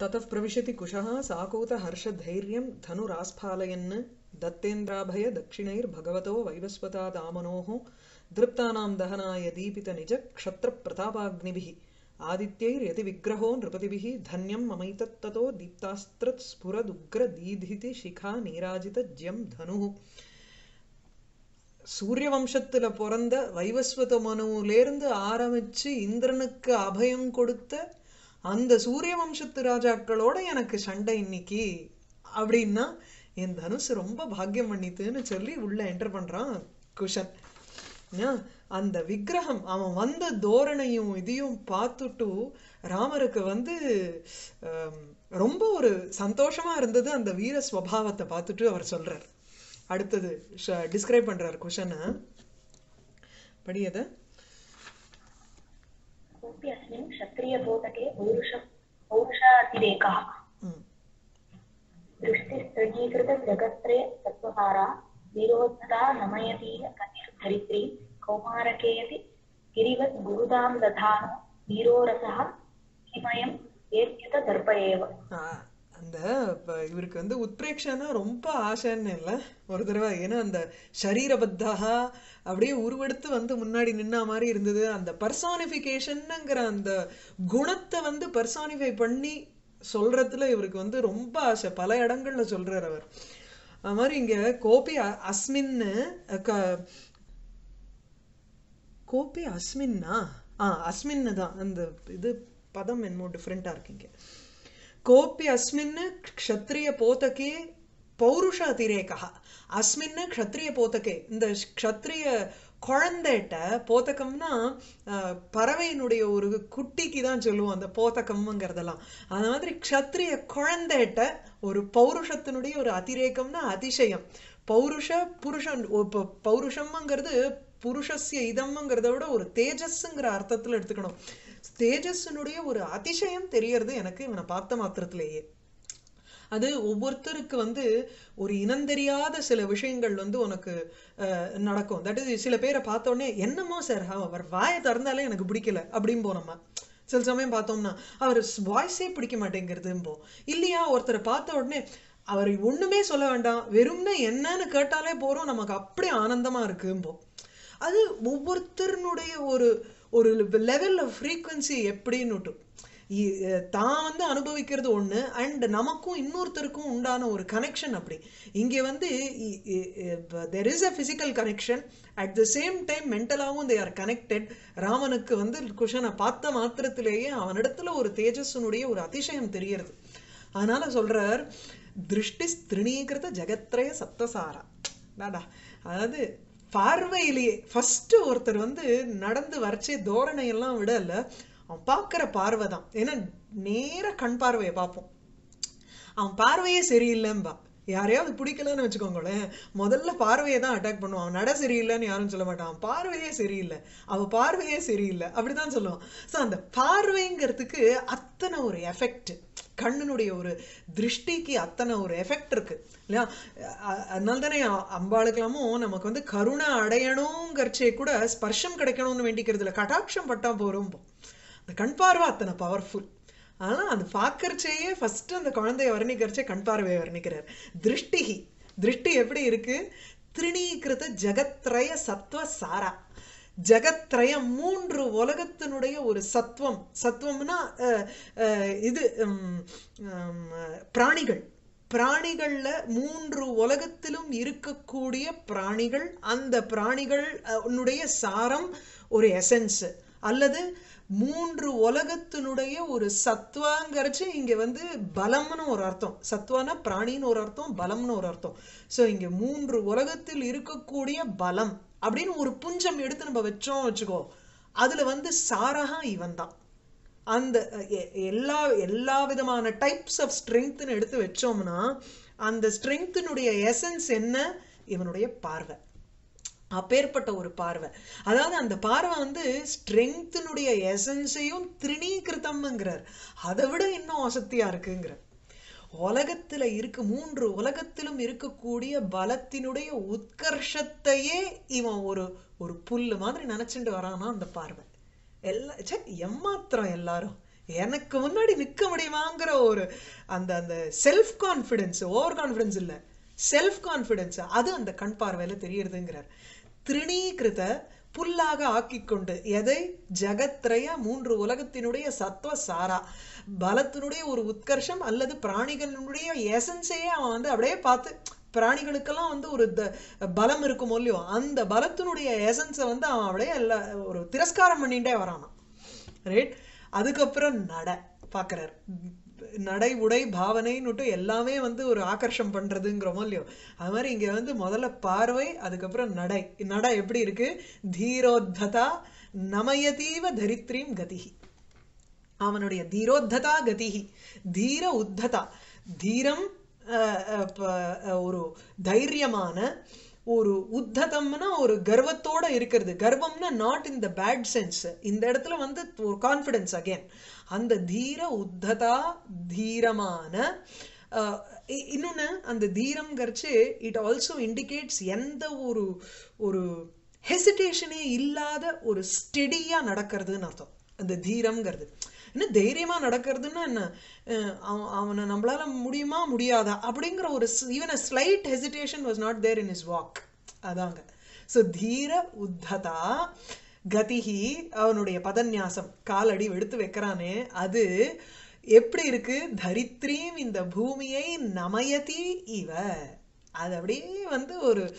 ततः प्रविशति कुशः साकूतहर्षधैर्यं धनुरास्फालयन् दत्तेन्द्राभय दक्षिणैर्भगवतो वैवस्वतादामनोः दृप्तानां दहनाय दीपितनिजक्षत्रप्रतापाग्निभिः आदित्यैर्यतिविग्रहो नृपतिभिः धन्यं ममैतत्ततो दीप्तास्त्रत्स्फुरदुग्रदीधितिशिखा நீராஜிதஜ்யம் தனுः சூரிய வம்சத்துல பிறந்த வைவஸ்வத மனுவிலேருந்து ஆரம்பிச்சு இந்திரனுக்கு அபயம் கொடுத்த அந்த சூரிய வம்சத்து ராஜாக்களோட எனக்கு சண்டை இன்னைக்கு அப்படின்னா என் தனுசு ரொம்ப பாக்கியம் பண்ணித்துன்னு சொல்லி உள்ள என்டர் பண்றான் குஷன். அந்த விக்கிரகம் அவன் வந்த தோரணையும் இதையும் பார்த்துட்டு ராமருக்கு வந்து ரொம்ப ஒரு சந்தோஷமா இருந்தது அந்த வீர ஸ்வபாவத்தை பார்த்துட்டு அவர் சொல்றார். அடுத்தது டிஸ்கிரைப் பண்றார் குஷனை. படியதை. अस्मिन् क्षत्रियबोधके पौरुष पौरुषातिरेकः। दृष्टिस्तृजीकृतजगत्रे दृष्टिस्तृगीकृतजगत्रे तत्त्वहारा वीरोद्धता नमयतीह कन्युर्धरित्री कौमारकेयति गिरिवत् गुरुदां दधानो वीरोरसः किमयम् एत्युत दर्प एव அந்த இப்போ இவருக்கு வந்து உத்பிரேக்ஷனா ரொம்ப ஆசைன்னு இல்லை. ஒரு தடவை ஏன்னா அந்த சரீரபத்தாக அப்படியே உருவெடுத்து வந்து முன்னாடி நின்ன மாதிரி இருந்தது. அந்த பர்சானிஃபிகேஷன்ங்கிற அந்த குணத்தை வந்து பர்சானிஃபை பண்ணி சொல்றதுல இவருக்கு வந்து ரொம்ப ஆசை. பல இடங்கள்ல சொல்றார் அவர். அது மாதிரி இங்க கோபி அ- அஸ்மின்னு க- கோபி அஸ்மின்னா? ஆ அஸ்மின்னு தான். அந்த இது பதம் என்னமோ டிஃப்ரெண்ட்டாக இருக்குங்க கோப்பி அஸ்மின்னு க்ஷத்ரிய போதகே பௌருஷ அதிரேகா அஸ்மின்னு க்ஷத்ரிய போதகே இந்த க்ஷத்ரிய குழந்தைகிட்ட போதகம்னா பறவையினுடைய ஒரு குட்டிக்கு தான் சொல்லுவோம் அந்த போத்தகம்ங்கிறதெல்லாம் அந்த மாதிரி க்ஷத்ரிய குழந்தைகிட்ட ஒரு பௌருஷத்தினுடைய ஒரு அதிரேகம்னா அதிசயம். பௌருஷ புருஷன் பௌருஷம்ங்கிறது புருஷஸ்ய இதம்ங்கிறத விட ஒரு தேஜஸ்ங்கிற அர்த்தத்தில் எடுத்துக்கணும். தேஜஸ்னுடைய ஒரு அதிசயம் தெரியறது எனக்கு இவனை பார்த்த மாத்திரத்திலேயே. அது ஒவ்வொருத்தருக்கு வந்து ஒரு இனந்தெரியாத சில விஷயங்கள் வந்து உனக்கு நடக்கும். தட் இஸ் சில பேரை பார்த்தோடனே என்னமோ சார் அவர் வாயை திறந்தாலே எனக்கு பிடிக்கல அப்படிம்போம் நம்ம. சில சமயம் பார்த்தோம்னா அவர் வாய்ஸே பிடிக்க மாட்டேங்கிறதும்போ. இல்லையா ஒருத்தரை பார்த்த உடனே அவர் ஒண்ணுமே சொல்ல வேண்டாம் வெறும்னா என்னன்னு கேட்டாலே போறோம் நமக்கு அப்படியே ஆனந்தமா இருக்கும்போ. அது ஒவ்வொருத்தருனுடைய ஒரு ஒரு லெவல் ஆஃப் எப்படின்னு எப்படின்னுட்டு. இ- தான் வந்து அனுபவிக்கிறது ஒன்று அண்ட் நமக்கும் இன்னொருத்தருக்கும் உண்டான ஒரு கனெக்ஷன் அப்படி. இங்கே வந்து there is a physical connection at the same time மென்டலாகவும் they are connected ராமனுக்கு வந்து குஷனை பார்த்த மாத்திரத்திலேயே அவனிடத்துல ஒரு தேஜஸ்னுடைய ஒரு அதிசயம் தெரியறது அதனால சொல்றார் திருஷ்டி திருணீகிருத ஜெகத்ரய சத்தசாரா டாடா. அதாவது பார்வையிலேயே ஃபஸ்ட்டு ஒருத்தர் வந்து நடந்து வரைச்சே தோரணையெல்லாம் விடல. அவன் பார்க்குற பார்வை தான் ஏன்னா நேர கண் பார்வையை பார்ப்போம். அவன் பார்வையே சரியில்லைம்பா. யாரையாவது பிடிக்கலன்னு வச்சுக்கோங்களேன். முதல்ல பார்வையை தான் அட்டாக் பண்ணுவான். நட சரியில்லைன்னு யாரும் சொல்ல மாட்டான். பார்வையே சரியில்லை. அவ பார்வையே சரியில்லை. அப்படிதான் சொல்லுவான். ஸோ அந்த பார்வைங்கிறதுக்கு அத்தனை ஒரு எஃபெக்ட் கண்ணினுடைய ஒரு திருஷ்டிக்கு அத்தனை ஒரு எஃபெக்ட் இருக்கு. இல்லையா? அதனால தானே அம்பாளுக்கெல்லாமும் நமக்கு வந்து கருணை அடையணுங்கிறச்சே கூட ஸ்பர்ஷம் கிடைக்கணும்னு வேண்டிக்கிறதுல கட்டாட்சம் பட்டா போறோம் அந்த கண் பார்வை அத்தனை பவர்ஃபுல் ஆனால் அது பார்க்கறச்சேயே ஃபஸ்ட்டு அந்த குழந்தைய வர்ணிக்கிறச்சே கண் பார்வையை வர்ணிக்கிறார். திருஷ்டிகி திருஷ்டி எப்படி இருக்குது திரிணீகிருத ஜகத்ரய சத்வ சாரா. ஜகத்ரயம் மூன்று உலகத்தினுடைய ஒரு சத்துவம் சத்துவம்னா இது பிராணிகள். பிராணிகளில் மூன்று உலகத்திலும் இருக்கக்கூடிய பிராணிகள் அந்த பிராணிகள் உன்னுடைய சாரம் ஒரு எசன்ஸு அல்லது மூன்று உலகத்தினுடைய ஒரு சத்வாங்கிறச்சு இங்க வந்து பலம்னு ஒரு அர்த்தம். சத்வானா பிராணின்னு ஒரு அர்த்தம் பலம்னு ஒரு அர்த்தம். ஸோ இங்க மூன்று உலகத்தில் இருக்கக்கூடிய பலம் அப்படின்னு ஒரு புஞ்சம் எடுத்து நம்ம வச்சோம் வச்சுக்கோ. அதுல வந்து சாரகா இவன் தான் அந்த எ- எல்லா எல்லா விதமான டைப்ஸ் ஆஃப் ஸ்ட்ரென்த்னு எடுத்து வச்சோம்னா அந்த ஸ்ட்ரென்த்தினுடைய எசன்ஸ் என்ன? இவனுடைய பார்வை. அப்பேற்பட்ட ஒரு பார்வை. அதாவது அந்த பார்வை வந்து ஸ்ட்ரென்த்தினுடைய எசன்ஸையும் திரிணீகிருத்தம்ங்கிறார். அதை விட இன்னும் அசத்தியாக இருக்குங்கிறார். உலகத்துல இருக்கு மூன்று உலகத்திலும் இருக்கக்கூடிய பலத்தினுடைய உத்கர்ஷத்தையே இவன் ஒரு ஒரு புல்லு மாதிரி நினைச்சுட்டு வரானா அந்த பார்வை. எல்லா சே எம்மாத்திரம் எல்லாரும். எனக்கு முன்னாடி நிற்க முடியுமாங்கிற ஒரு அந்த அந்த செல்ஃப் கான்ஃபிடென்ஸ் ஓவர் கான்ஃபிடென்ஸ் இல்லை. செல்ஃப் கான்ஃபிடென்ஸ் அது அந்த கண் பார்வையில தெரியறதுங்கிறார். திரிணீகிருத புல்லாக ஆக்கிக்கொண்டு எதை? ஜகத்ரய மூன்று உலகத்தினுடைய சத்துவ சாரா பலத்தினுடைய ஒரு உத்கர்ஷம் அல்லது பிராணிகளினுடைய எசன்ஸையே அவன் வந்து அப்படியே பார்த்து பிராணிகளுக்கெல்லாம் வந்து ஒரு த- பலம் இருக்குமோ இல்லையோ அந்த பலத்தினுடைய எசன்ஸை வந்து அவன் அப்படியே எல்லா ஒரு திரஸ்காரம் பண்ணிட்டே வரானான் ரைட் அதுக்கப்புறம் நட பார்க்குறாரு. நடை உடை பாவனைன்னுட்டு எல்லாமே வந்து ஒரு ஆகர்ஷம் பண்ணுறதுங்கிறோமோ இல்லையோ? அது மாதிரி இங்கே வந்து முதல்ல பார்வை அதுக்கப்புறம் நடை. நடை எப்படி இருக்கு? தீரோத்ததா நமயதீவ தரித்ரீம் கதிகி அவனுடைய தீரோத்ததா கதிகி தீர உத்ததா. தீரம் ஒரு தைரியமான ஒரு உத்ததம்னா ஒரு கர்வத்தோட இருக்கிறது. கர்வம்னா not in the bad sense இந்த இடத்துல வந்து ஒரு கான்ஃபிடன்ஸ் அகேன் அந்த தீர உத்ததா தீரமான இன்னொன்று இன்னொன்னு அந்த தீரம்ங்கிறச்சு இட் ஆல்சோ இண்டிகேட்ஸ் எந்த ஒரு ஒரு ஹெசிடேஷனே இல்லாத ஒரு ஸ்டெடியா நடக்கிறதுன்னு அர்த்தம். அந்த தீரம்ங்கிறது. என்ன தைரியமா நடக்கிறதுன்னா என்ன? அவனை நம்மளால முடியுமா? முடியாதா? அப்படிங்கிற ஒரு even a slight hesitation was not there in his walk அதாங்க. ஸோ தீர உத்ததா கதிகி அவனுடைய பதன்யாசம். காலடி எடுத்து வைக்கிறானே. அது எப்படி இருக்கு? தரித்ரீம் இந்த பூமியை நமயதி இவ. அது அப்படியே வந்து ஒரு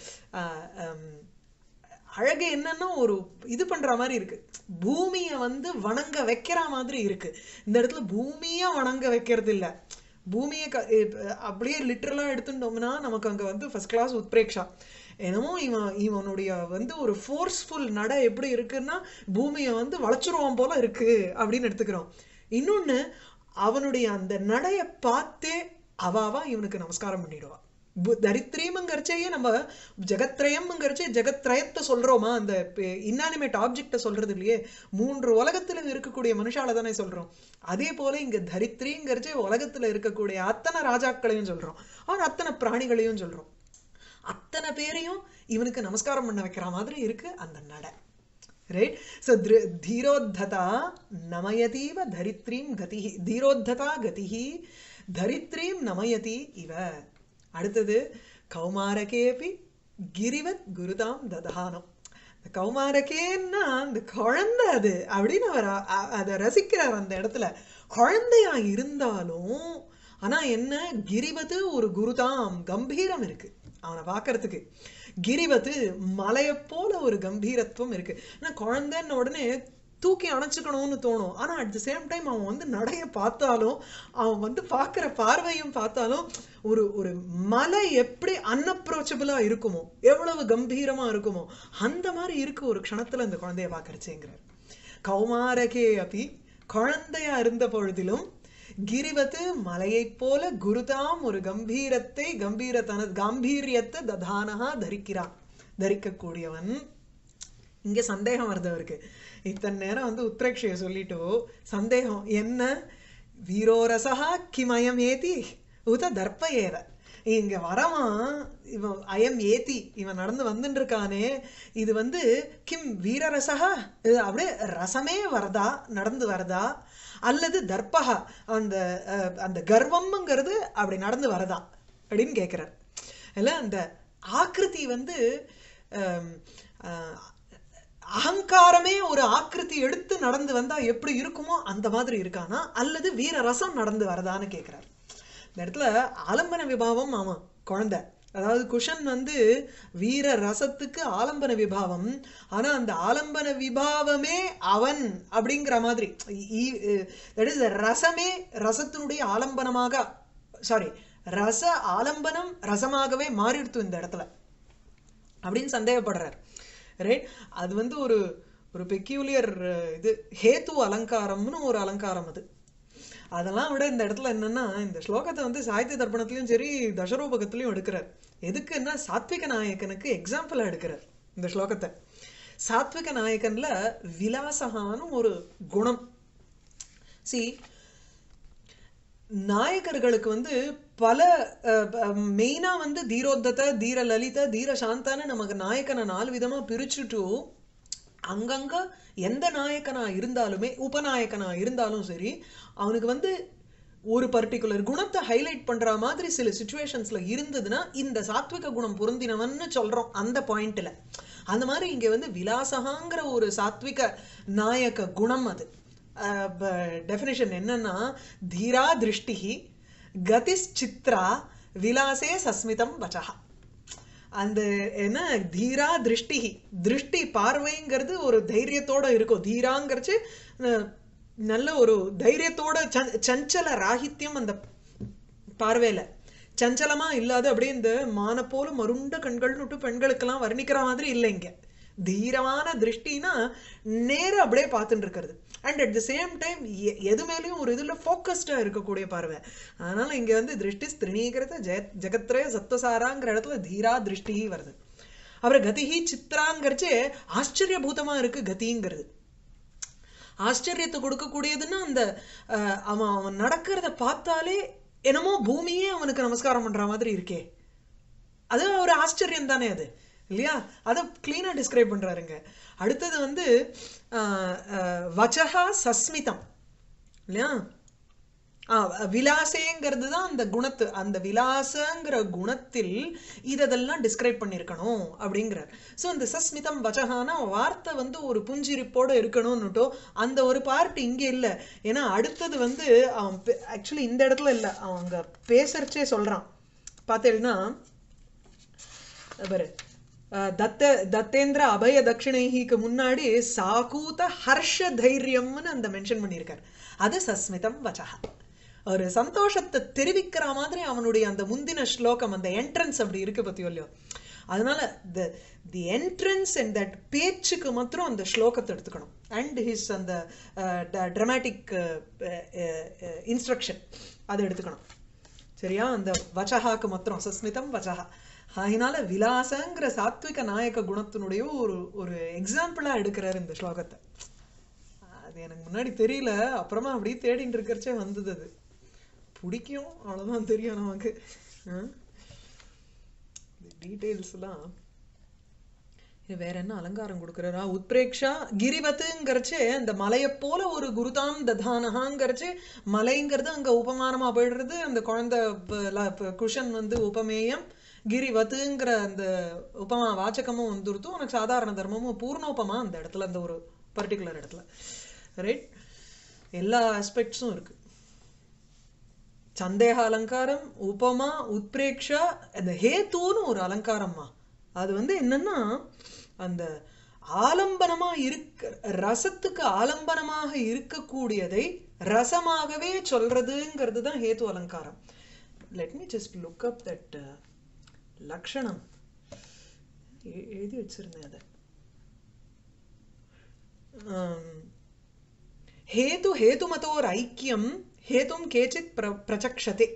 அழகு என்னன்னா ஒரு இது பண்ற மாதிரி இருக்கு. பூமியை வந்து வணங்க வைக்கிற மாதிரி இருக்கு. இந்த இடத்துல பூமியை வணங்க வைக்கிறது இல்ல. பூமியை க- அப்படியே லிட்டரலாக எடுத்துட்டோம்னா நமக்கு அங்கே வந்து ஃபர்ஸ்ட் கிளாஸ் உத்பிரேக்ஷா. என்னமோ இவன் இவனுடைய வந்து ஒரு ஃபோர்ஸ்ஃபுல் நட எப்படி இருக்குன்னா பூமியை வந்து வளைச்சிருவான் போல இருக்கு அப்படின்னு எடுத்துக்கிறோம். இன்னொன்று அவனுடைய அந்த நடையை பார்த்தே அவாவா இவனுக்கு நமஸ்காரம் பண்ணிடுவான் பு- தரித்திரியம்ங்கிறச்சேயே நம்ம ஜெகத்ரயம்ங்கிறச்சே ஜெகத்ரயத்தை சொல்றோமா? அந்த இன்னானிமேட் ஆப்ஜெக்டை சொல்றது இல்லையே? மூன்று உலகத்துல இருக்கக்கூடிய மனுஷால தானே சொல்றோம். அதே போல இங்க தரித்திரிங்கிறச்சே உலகத்துல இருக்கக்கூடிய அத்தனை ராஜாக்களையும் சொல்றோம். ஆனால் அத்தனை பிராணிகளையும் சொல்றோம். அத்தனை பேரையும் இவனுக்கு நமஸ்காரம் பண்ண வைக்கிற மாதிரி இருக்கு அந்த நடை. Right so தீரோத்ததா நமயதீவ தரித்ரீம் கதிஹி. தீரோத்ததா கதிஹி தரித்ரீம் நமயதி இவ. அடுத்தது கௌமாரகேபி கிரிவத் குருதாம் ததானம். இந்த கௌமாரகேன்னா அந்த குழந்தை அது அப்படின்னு அவர் அதை ரசிக்கிறார் அந்த இடத்துல. குழந்தையா இருந்தாலும் ஆனா என்ன? கிரிவது ஒரு குருதாம் கம்பீரம் இருக்கு. அவனை பார்க்கறதுக்கு. கிரிவத்து மலையைப் போல ஒரு கம்பீரத்துவம் இருக்கு. ஆனா குழந்தைன்னு உடனே தூக்கி அணைச்சுக்கணும்னு தோணும். ஆனா அட் த சேம் டைம் அவன் வந்து நடைய பார்த்தாலும் அவன் வந்து பார்க்குற பார்வையும் பார்த்தாலும் ஒரு ஒரு மலை எப்படி அன்அப்ரோச்சபிளா இருக்குமோ எவ்வளவு கம்பீரமா இருக்குமோ அந்த மாதிரி இருக்கு ஒரு க்ஷணத்துல இந்த குழந்தைய பார்க்கறச்சேங்கிறார். கௌமாரகே அப்படி குழந்தையா இருந்த பொழுதிலும் கிரிவத்து மலையைப் போல குருதாம் ஒரு கம்பீரத்தை கம்பீரத்தன காம்பீரியத்தை ததானகா தரிக்கிறான் தரிக்கக்கூடியவன். இங்க சந்தேகம் வருது அவருக்கு. இத்தனை நேரம் வந்து உத்ரேக்ஷைய சொல்லிட்டு சந்தேகம் என்ன? வீரோரசா கிமயம் ஏதி உத தர்ப்ப ஏவ இங்க வரவான் இவன் அயம் ஏத்தி. இவன் நடந்து வந்துட்டு இருக்கானே இது வந்து கிம் வீரரசகா? இது அப்படியே ரசமே வரதா? நடந்து வரதா? அல்லது தர்பகா அந்த அந்த கர்வம்ங்கிறது அப்படி நடந்து வரதா? அப்படின்னு கேட்குறார் இல்லை அந்த ஆக்கிருதி வந்து அகங்காரமே ஒரு ஆக்கிருதி எடுத்து நடந்து வந்தா எப்படி இருக்குமோ அந்த மாதிரி இருக்கானா? அல்லது வீரரசம் நடந்து வரதான்னு கேக்குறார். இந்த இடத்துல ஆலம்பன விபாவம் ஆமாம் குழந்தை. அதாவது குஷன் வந்து வீர ரசத்துக்கு ஆலம்பன விபாவம். ஆனா அந்த ஆலம்பன விபாவமே அவன் அப்படிங்கிற மாதிரி. தட் இஸ் ரசமே ரசத்தினுடைய ஆலம்பனமாக சாரி ரச ஆலம்பனம் ரசமாகவே மாறிடுத்து இந்த இடத்துல. அப்படின்னு சந்தேகப்படுறார். ரைட் அது வந்து ஒரு ஒரு பெக்யூலியர் இது ஹேத்து அலங்காரம்னு ஒரு அலங்காரம் அது. அதெல்லாம் விட இந்த இடத்துல என்னன்னா இந்த ஸ்லோகத்தை வந்து சாகித்ய தர்ப்பணத்திலயும் சரி தசரூபகத்திலயும் எடுக்கிறார். எதுக்குன்னா சாத்விக நாயக்கனுக்கு எக்ஸாம்பிளா எடுக்கிறார் இந்த ஸ்லோகத்தை. சாத்விக நாயக்கன்ல விலாசகான்னு ஒரு குணம். சி நாயக்கர்களுக்கு வந்து பல மெயினா வந்து தீரோத்தத தீர லலித தீர சாந்தான்னு நமக்கு நாயக்கனை நாலு விதமா பிரிச்சுட்டும் அங்கங்க எந்த நாயக்கனா இருந்தாலுமே உபநாயக்கனா இருந்தாலும் சரி அவனுக்கு வந்து ஒரு பர்டிகுலர் குணத்தை ஹைலைட் பண்ற மாதிரி சில சுச்சுவேஷன்ஸ்ல இருந்ததுன்னா இந்த சாத்விக குணம் பொருந்தினவன்னு சொல்றோம் அந்த பாயிண்ட்ல அந்த மாதிரி இங்க வந்து விலாசகாங்கிற ஒரு சாத்விக நாயக குணம் அது. டெஃபினேஷன் என்னன்னா தீரா திருஷ்டிஹி கதிச்சித்ரா விலாசே சஸ்மிதம் வச்சகா அந்த என்ன தீரா திருஷ்டி திருஷ்டி பார்வைங்கிறது ஒரு தைரியத்தோட இருக்கும். தீராங்கிறச்சு நல்ல ஒரு தைரியத்தோட சஞ்சல ராகித்யம் அந்த பார்வையில. சஞ்சலமா இல்லாத அப்படியே இந்த மான போல மருண்ட கண்கள்னுட்டு பெண்களுக்கெல்லாம் வர்ணிக்கிற மாதிரி இல்லை இங்க. தீரமான திருஷ்டினா நேரம் அப்படியே பார்த்துட்டு இருக்கிறது. And at the same time எது மேலேயும் ஒரு இதில் ஃபோக்கஸ்டாக இருக்கக்கூடிய பார்வை. அதனால இங்கே வந்து திருஷ்டி ஸ்திரிணீகிருத ஜெய ஜெகத்ரய சத்வசாராங்கிற இடத்துல தீரா திருஷ்டி வருது. அப்புறம் கதிஹி சித்ராங்கிறச்சே ஆச்சரியபூதமாக இருக்கு கதிங்கிறது. ஆச்சரியத்தை கொடுக்கக்கூடியதுன்னா அந்த அவன் அவன் நடக்கிறத பார்த்தாலே என்னமோ பூமியே அவனுக்கு நமஸ்காரம் பண்ணுற மாதிரி இருக்கே. அது ஒரு ஆச்சரியம் தானே அது. இல்லையா? அதை கிளீனாக டிஸ்கிரைப் பண்ணுறாருங்க அடுத்தது வந்து வச்சகா சஸ்மிதம். இல்லையா? ஆ, விலாசேங்கிறது தான் அந்த குணத்து அந்த விலாசங்கிற குணத்தில் இதெல்லாம் டிஸ்கிரைப் பண்ணியிருக்கணும் அப்படிங்கிறார். ஸோ இந்த சஸ்மிதம் வச்சகானா வார்த்தை வந்து ஒரு புஞ்சிரிப்போடு இருக்கணும்னுட்டோ அந்த ஒரு பார்ட் இங்கே இல்லை. ஏன்னா அடுத்தது வந்து அவன் ஆக்சுவலி இந்த இடத்துல இல்லை. அவங்க பேசுறச்சே சொல்கிறான் பார்த்தேன்னா பாரு தத்த தத்தேந்திர அபய தட்சிணைக்கு முன்னாடி சாகூத ஹர்ஷ தைரியம்னு அந்த மென்ஷன் பண்ணியிருக்கார். அது சஸ்மிதம் வச்சகா ஒரு சந்தோஷத்தை தெரிவிக்கிற மாதிரி அவனுடைய அந்த முந்தின ஸ்லோகம் அந்த என்ட்ரன்ஸ் அப்படி இருக்கு பத்தியோ இல்லையோ அதனால the the entrance and that பேச்சுக்கு மாத்திரம் அந்த ஸ்லோகத்தை எடுத்துக்கணும் அண்ட் ஹிஸ் அந்த ட்ரமாட்டிக் இன்ஸ்ட்ரக்ஷன் அதை எடுத்துக்கணும் சரியா அந்த வச்சகாக்கு மாத்திரம் சஸ்மிதம் வச்சகா அதனால விலாசங்கிற சாத்விக நாயக குணத்தினுடைய ஒரு ஒரு எக்ஸாம்பிளா எடுக்கிறாரு இந்த ஸ்லோகத்தை. அது எனக்கு முன்னாடி தெரியல. அப்புறமா அப்படியே தேடிட்டு இருக்கிறச்சே வந்தது அது. பிடிக்கும். அவ்வளவுதான் தெரியும் நமக்கு. டீட்டெயில்ஸ்லாம் வேற என்ன அலங்காரம் கொடுக்குறாரா? உத்பிரேக்ஷா கிரிவத்துங்கிறச்சே அந்த மலையை போல ஒரு குருதாம் ததானஹாங்கிறச்சு மலைங்கிறது அங்க உபமானமா போயிடுறது. அந்த குழந்தை குஷன் வந்து உபமேயம். கிரிவத்துங்கிற அந்த உபமா வாச்சகமும் வந்துருத்தும். உனக்கு சாதாரண தர்மமும் பூர்ணோபமா அந்த இடத்துல அந்த ஒரு பர்டிகுலர் இடத்துல. ரைட் எல்லா ஆஸ்பெக்ட்ஸும் இருக்கு. சந்தேக அலங்காரம் உபமா உத்பிரேக்ஷா அந்த ஹேத்துன்னு ஒரு அலங்காரம்மா. அது வந்து என்னன்னா அந்த ஆலம்பனமா இருக்க ரசத்துக்கு ஆலம்பனமாக இருக்கக்கூடியதை ரசமாகவே சொல்றதுங்கிறது தான் ஹேத்து அலங்காரம். Let me just look up that லக்ஷணம். எழுதி வச்சிருந்தேன் அதை. ஹேது ஹேதுமதோர் ஐக்கியம் ஹேதும் கேச்சித் பிர பிரச்சக்ஷதே.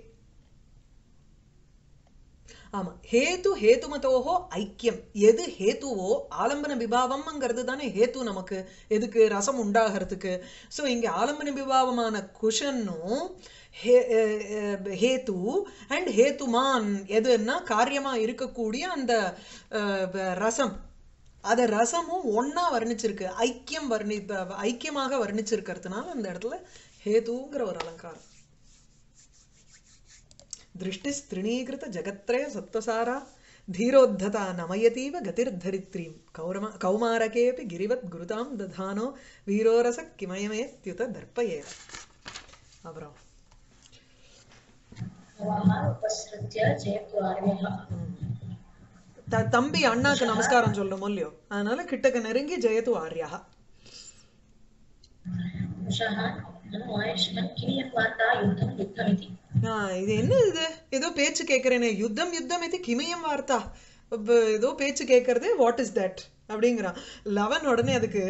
ஆமா ஹேத்து ஹேத்துமத்தோஹோ ஐக்கியம். எது ஹேத்துவோ ஆலம்பன விபாவம்ங்கிறது தானே ஹேது நமக்கு. எதுக்கு? ரசம் உண்டாகிறதுக்கு. ஸோ இங்கே ஆலம்பன விபாவமான குஷன்னும் ஹேத்து அண்ட் ஹேத்துமான் எதுன்னா காரியமா இருக்கக்கூடிய அந்த அஹ், வ- ரசம் அத ரசமும் ஒண்ணா வர்ணிச்சிருக்கு ஐக்கியம் வர்ணி ப- ஐக்கியமாக வர்ணிச்சிருக்கிறதுனால அந்த இடத்துல ஹேதுங்கிற ஒரு அலங்காரம் दृष्टिस्त्रिणीकृत जगत्त्रय सत्त्वसारा धीरोद्धता नमयतीव गतिर्धरित्रीं कौरमा कौमारकेऽपि गिरिवत् गुरुतां दधानो वीरोरस किमयमेत्युत दर्पयेव அப்புறம் தம்பி அண்ணாக்கு நமஸ்காரம் சொல்லணும் இல்லையோ? அதனால கிட்டக்க நெருங்கி ஜெயத்து ஆர்யா. இது. என்ன இது? ஏதோ பேச்சு கேட்கிறேனே யுத்தம் யுத்தம் இது கிமயம் வார்த்தா. ஏதோ பேச்சு கேட்கறது வாட் இஸ் தட் அப்படிங்கிறான். லவன் உடனே அதுக்கு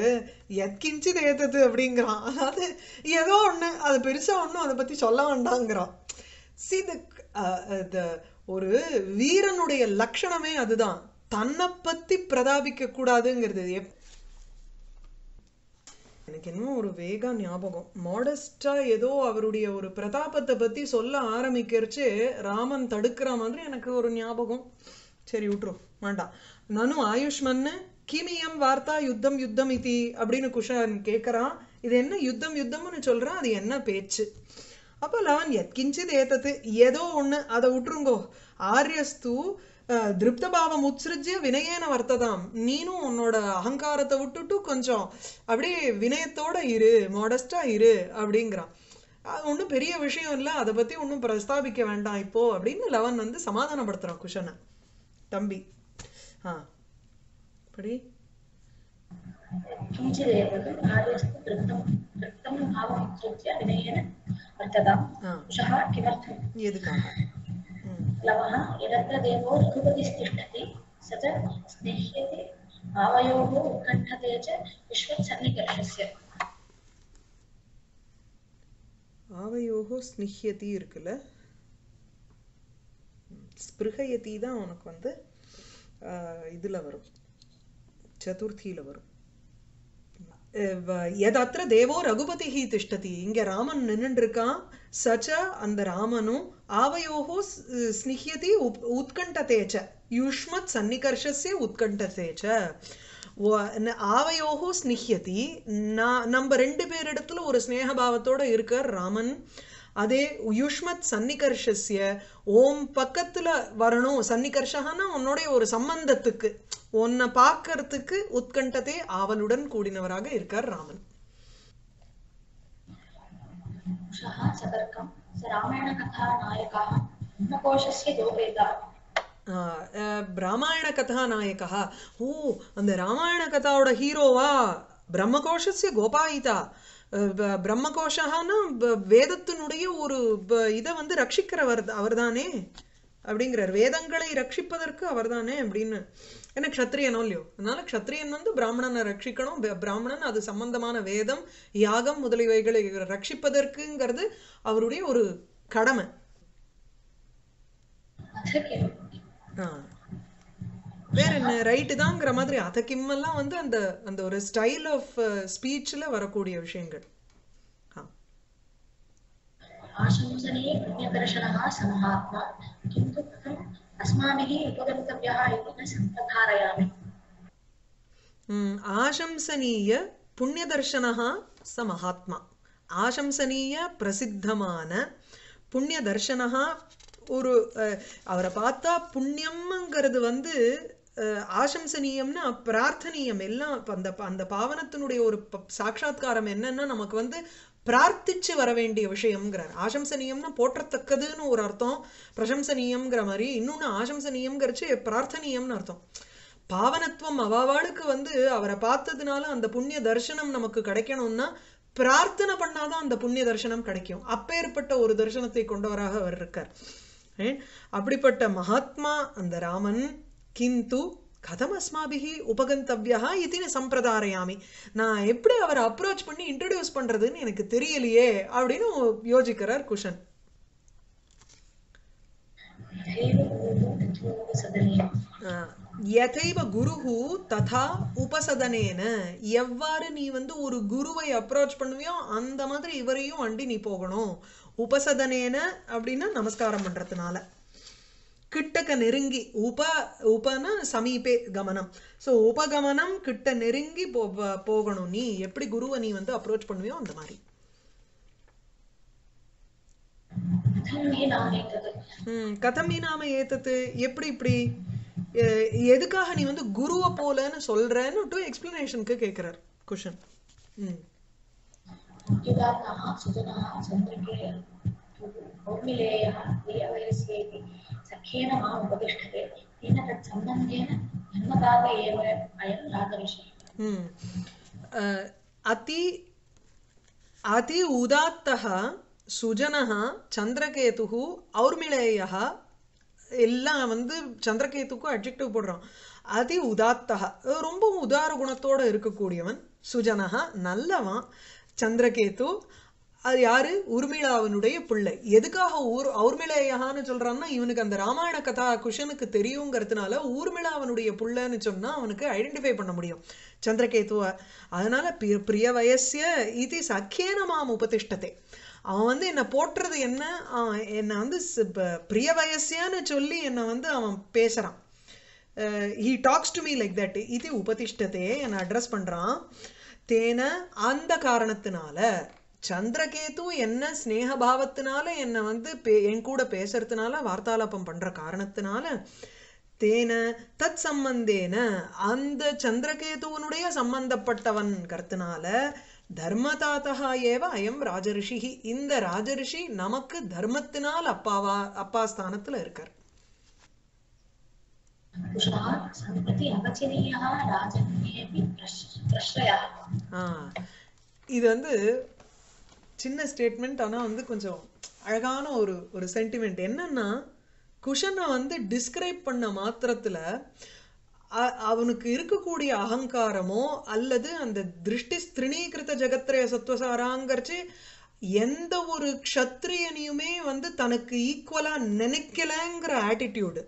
எத்கிஞ்சி தேத்தது அப்படிங்கிறான். அதாவது ஏதோ ஒண்ணு அது பெருசா ஒண்ணும் அதை பத்தி சொல்ல வேண்டாங்கிறான். சி த uh, uh, ஒரு வீரனுடைய லட்சணமே அதுதான். தன்னை பத்தி பிரதாபிக்க கூடாதுங்கிறது. எனக்கு இன்னும் ஒரு வேகா ஞாபகம். மாடஸ்டா ஏதோ அவருடைய ஒரு பிரதாபத்தை பத்தி சொல்ல ஆரம்பிக்கிறச்சு ராமன் தடுக்கிற மாதிரி எனக்கு ஒரு ஞாபகம். சரி விட்டுரும் வேண்டாம். நானும் ஆயுஷ்மன்னு கிமியம் வார்த்தா யுத்தம் யுத்தம் இதி அப்படின்னு குஷன் கேட்கறான் இது என்ன யுத்தம் யுத்தம்னு சொல்றான்? அது என்ன பேச்சு? அப்பலாம் யத்கிஞ்சித் ஏதத்து ஏதோ ஒண்ணு அதை விட்டுருங்கோ ஆரியஸ்து திருப்தபாவம் உத்ஸ்ருஜ்ய வினயேன வர்த்ததாம். நீனும் உன்னோட அகங்காரத்தை விட்டுட்டு கொஞ்சம் அப்படியே வினயத்தோட இரு மாடஸ்டா இரு அப்படிங்கிறான். அது ஒன்றும் பெரிய விஷயம் இல்லை அதை பத்தி ஒன்றும் பிரஸ்தாபிக்க வேண்டாம் இப்போ அப்படின்னு லவன் வந்து சமாதானப்படுத்துறான் குஷனை. தம்பி. ஆ. படி ஆரியஸ்து திருப்தம் திருப்தம் பாவம் உத்ஸ்ருஜ்ய வினயேன ஆ कुशः किमर्थम् எதுக்காக ம் लवः यदत्र देवो रघुपतिस्तिष्ठति स च स्नेह्यते आवयोः उत्कण्ठते च विश्वत्सन्निकर्षस्य ஆவையோகோ ஸ்னிஹ்யதி இருக்குல்ல ம், ஸ்பிருஹயதி தான் உனக்கு வந்து ஆஹ், இதுல வரும் சதுர்த்தியில வரும் அஹ், எதத்திர தேவோ ரகுபதிஹி திஷ்டதி. இங்கே ராமன் நின்னுட்டு இருக்கான் சச்ச அந்த ராமனும் ஆவையோகோ ஸ்னிஹியதி உப்- உத்கண்டதேச்ச. யுஷ்மத் சன்னிகர்ஷஸ்ய உத்கண்டதேச்ச. ஆவையோகோ ஸ்னிஹியதி. நான் நம்ம ரெண்டு பேரிடத்துல ஒரு ஸ்னேகபாவத்தோடு இருக்கார் ராமன். அதே யுஷ்மத் சன்னிகர்ஷஸ்ய ஓம் பக்கத்துல வரணும். சன்னிகர்ஷகன்னா உன்னுடைய ஒரு சம்பந்தத்துக்கு. உன்னை பார்க்கறதுக்கு உத்கண்டத்தை ஆவலுடன் கூடினவராக இருக்கார் ராமன். ராமாயண கதாநாயகா ஓ அந்த ராமாயண கதாவோட ஹீரோவா? பிரம்மகோஷஸ்ய கோபாயிதா. பிரம்மகோஷகான்னா வேதத்தினுடைய ஒரு இதை வந்து ரட்சிக்கிறவர் அவர்தானே அப்படிங்கிறார். வேதங்களை ரட்சிப்பதற்கு அவர்தானே அப்படின்னு. ஏன்னா க்ஷத்ரியனோ இல்லையோ? அதனால க்ஷத்ரியன் வந்து பிராமணனை ரட்சிக்கணும். பிராமணன் அது சம்பந்தமான வேதம் யாகம் முதலியவைகளை ரட்சிப்பதற்குங்கிறது அவருடைய ஒரு கடமை. ஆ. வேற என்ன ரைட்டு தாங்கிற மாதிரி அத கிம்மெல்லாம் வந்து அந்த அந்த ஒரு ஸ்டைல் ஆஃப் ஸ்பீச்ல வரக்கூடிய விஷயங்கள் ஆ. आशंसने पुण्यदर्शनः समहात्मा किन्तु कथम् अस्माभिः उपगन्तव्यः इति न सम्प्रधारयामि ம், ஆசம்சனீய புண்ணியதர்ஷனஹா ச மகாத்மா ஆசம்சனீய பிரசித்தமான புண்ணிய தர்ஷனஹா ஒரு அஹ், அவரை பார்த்தா புண்ணியம்ங்கிறது வந்து அஹ், ஆசம்சனீயம்னா பிரார்த்தனீயம். எல்லாம் இப்போ அந்த அந்த பாவனத்தினுடைய ஒரு ப- என்னன்னா நமக்கு வந்து பிரார்த்திச்சு வர வேண்டிய விஷயம்ங்கிறார். ஆசம்சனீயம்னா போற்றத்தக்கதுன்னு ஒரு அர்த்தம். பிரசம்சனீயம்ங்கிற மாதிரி இன்னொன்னு ஆசம்சனீயம்ங்கிறச்சு பிரார்த்தனீயம்னு அர்த்தம். பாவனத்துவம் அவாவாளுக்கு வந்து அவரை பார்த்ததுனால அந்த புண்ணிய தர்சனம் நமக்கு கிடைக்கணும்னா பிரார்த்தனை பண்ணாதான் அந்த புண்ணிய தர்சனம் கிடைக்கும். அப்பேற்பட்ட ஒரு தரிசனத்தை கொண்டவராக அவர் இருக்கார். அப்படிப்பட்ட மகாத்மா அந்த ராமன் கிந்து கதம் அஸ்மாபிகி உபகந்தவ்யா இது சம்பிரதாரையாமி நான் எப்படி அவரை அப்ரோச் பண்ணி இன்ட்ரடியூஸ் பண்ணுறதுன்னு எனக்கு தெரியலையே அப்படின்னு யோசிக்கிறார் குஷன் எதைவ குருஹு ததா உபசதனேன எவ்வாறு நீ வந்து ஒரு குருவை அப்ரோச் பண்ணுவியோ அந்த மாதிரி இவரையும் அண்டி நீ போகணும் உபசதனேன அப்படின்னா நமஸ்காரம் பண்ணுறதுனால கிட்டக்க நெருங்கி உப உபனா சமீபே கமனம். ஸோ உபகமனம் கிட்ட நெருங்கி போ போகணும். நீ எப்படி குருவை நீ வந்து அப்ரோச் பண்ணுவியோ அந்த மாதிரி. கதம் மீனாம ஏத்தது? எப்படி இப்படி? எதுக்காக நீ வந்து குருவை போலன்னு சொல்றன்னு டு எக்ஸ்பிளனேஷனுக்கு கேட்கிறார் குஷன். ம். अत्युदात्तः सुजनः चन्द्रिके कौर्मिलेयः प्रियवयस्येति सख्येन माम् उपतिष्ठते तेन तत्सम्बन्धेन धर्मभाग एव अयं रागविषयः ம் அஹ், அதி அதி உதாத்தः சுஜனः சந்திரகேதுः ஔர்மிளேயः எல்லாம் வந்து சந்திரகேதுக்கும் அட்ஜெக்டிவ் போடுறான் அதி உதாத்தக ரொம்ப உதார குணத்தோட இருக்கக்கூடியவன் சுஜனஹா நல்லவன் சந்திரகேது அது யாரு? ஊர்மிளாவினுடைய பிள்ளை. எதுக்காக ஊர் ஊர்மிளையான்னு சொல்றான்னா இவனுக்கு அந்த ராமாயண கதா குஷனுக்கு தெரியுங்கிறதுனால ஊர்மிளாவனுடைய பிள்ளைன்னு சொன்னா அவனுக்கு ஐடென்டிஃபை பண்ண முடியும். சந்திரகேதுவ. அதனால பிரிய பிரிய வயசிய இது சக்கியேன மாம் உபதிஷ்டத்தை அவன் வந்து என்னை போட்டுறது என்ன? என்னை வந்து பிரிய வயசியான்னு சொல்லி என்னை வந்து அவன் பேசுறான். He talks to me like that இது உபதிஷ்டத்தையே என்னை அட்ரஸ் பண்றான். தேன அந்த காரணத்தினால சந்திரகேது என்ன ஸ்னேகபாவத்தினால என்னை வந்து பே என் கூட பேசுறதுனால வார்த்தாலாபம் பண்ற காரணத்தினால தேன தத் சம்பந்தேன அந்த சந்திரகேதுவனுடைய சம்பந்தப்பட்டவன் கருத்தினால தர்மதாத்தா ஏவ அயம் ராஜரிஷி இந்த ராஜரிஷி நமக்கு தர்மத்தினால் அப்பாவா அப்பா ஸ்தானத்துல இருக்கார். இது வந்து சின்ன ஸ்டேட்மெண்ட் ஆனால் வந்து கொஞ்சம் அழகான ஒரு ஒரு சென்டிமெண்ட் என்னன்னா குஷனை வந்து டிஸ்கிரைப் பண்ண மாத்திரத்தில் அவனுக்கு இருக்கக்கூடிய அகங்காரமோ அல்லது அந்த திருஷ்டி ஸ்திரிணீகிருத ஜெகத்ரய சத்வசாராங்கிறச்சு எந்த ஒரு க்ஷத்ரியனையுமே வந்து தனக்கு ஈக்குவலாக நினைக்கலங்கிற ஆட்டிடியூடு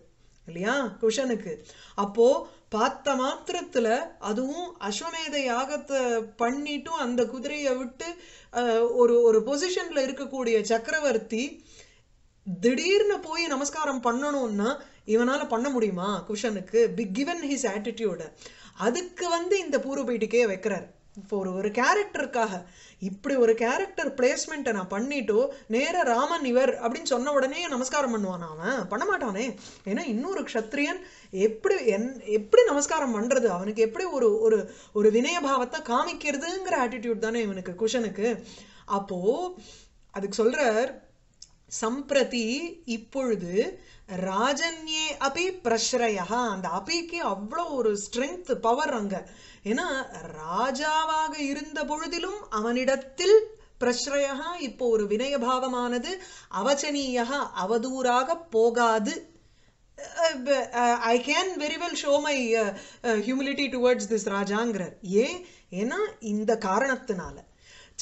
இல்லையா குஷனுக்கு. அப்போ பார்த்த மாத்திரத்துல அதுவும் அஸ்வமேத யாகத்தை பண்ணிட்டும் அந்த குதிரையை விட்டு ஒரு ஒரு பொசிஷன்ல இருக்கக்கூடிய சக்கரவர்த்தி திடீர்னு போய் நமஸ்காரம் பண்ணணும்னா இவனால பண்ண முடியுமா குஷனுக்கு? பிக் கிவன் ஹிஸ் ஆட்டிடியூடு அதுக்கு வந்து இந்த பூர்வபீட்டிக்கே வைக்கிறார். இப்போ ஒரு ஒரு கேரக்டருக்காக இப்படி ஒரு கேரக்டர் பிளேஸ்மெண்ட்டை நான் பண்ணிட்டு நேர ராமன் இவர் அப்படின்னு சொன்ன உடனே நமஸ்காரம் பண்ணுவான் அவன்? பண்ண மாட்டானே ஏன்னா இன்னொரு க்ஷத்ரியன் எப்படி என் எப்படி நமஸ்காரம் பண்ணுறது அவனுக்கு எப்படி ஒரு ஒரு ஒரு வினயபாவத்தை காமிக்கிறதுங்கிற ஆட்டிடியூட் தானே இவனுக்கு குஷனுக்கு. அப்போது அதுக்கு சொல்கிறார் சம்பிரதி இப்பொழுது ராஜன்யே அபி பிரஸ்ரயா அந்த அபிக்கு அவ்வளோ ஒரு ஸ்ட்ரென்த் பவர் அங்க. ஏன்னா ராஜாவாக இருந்த பொழுதிலும் அவனிடத்தில் பிரஸ்ரயா இப்போ ஒரு வினயபாவமானது. அவச்சனீயா அவதூறாக போகாது. I can very well show my humility towards this ராஜாங்கிறார். ஏன்? ஏன்னா இந்த காரணத்தினால.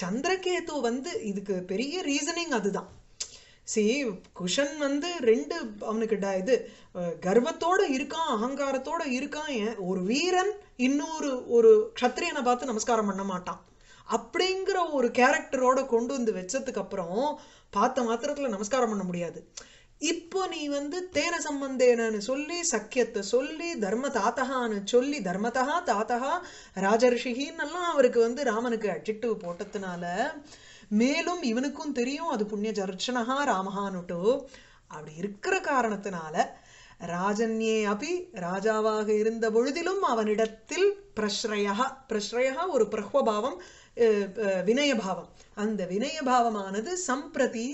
சந்திரகேது வந்து இதுக்கு பெரிய ரீசனிங் அதுதான். சி குஷன் வந்து ரெண்டு அவனுக்கு ட- இது கர்வத்தோட இருக்கான் அகங்காரத்தோட இருக்கான் ஏன்? ஒரு வீரன் இன்னொரு ஒரு க்ஷத்ரியனை பார்த்து நமஸ்காரம் பண்ண மாட்டான். அப்படிங்கிற ஒரு கேரக்டரோட கொண்டு வந்து வச்சதுக்கு அப்புறம் பார்த்த மாத்திரத்துல நமஸ்காரம் பண்ண முடியாது. இப்போ நீ வந்து தேன சம்பந்தேனன்னு சொல்லி சக்கியத்தை சொல்லி தர்ம தாத்தகான்னு சொல்லி தர்மதா தாத்தகா ராஜர்ஷிகின்னு எல்லாம் அவருக்கு வந்து ராமனுக்கு அட்ஜெக்டிவ் போட்டதுனால மேலும் இவனுக்கும் தெரியும் அது புண்ணிய ஜர்ஷனஹா ராமஹானுட்டோ. அப்படி இருக்கிற காரணத்தினால ராஜன்யே அபி ராஜாவாக இருந்த பொழுதிலும் அவனிடத்தில் பிரஸ்ரயா பிரஸ்ரயா ஒரு பிரஹ்வபாவம் வினயபாவம். அந்த வினயபாவமானது சம்பிரதி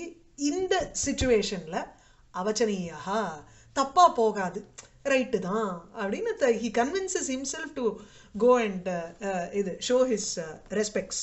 இந்த சுச்சுவேஷன்ல அவச்சனீயா தப்பா போகாது ரைட்டு தான் அப்படின்னு he convinces himself to go and இது ஷோ ஹிஸ் ரெஸ்பெக்ட்ஸ்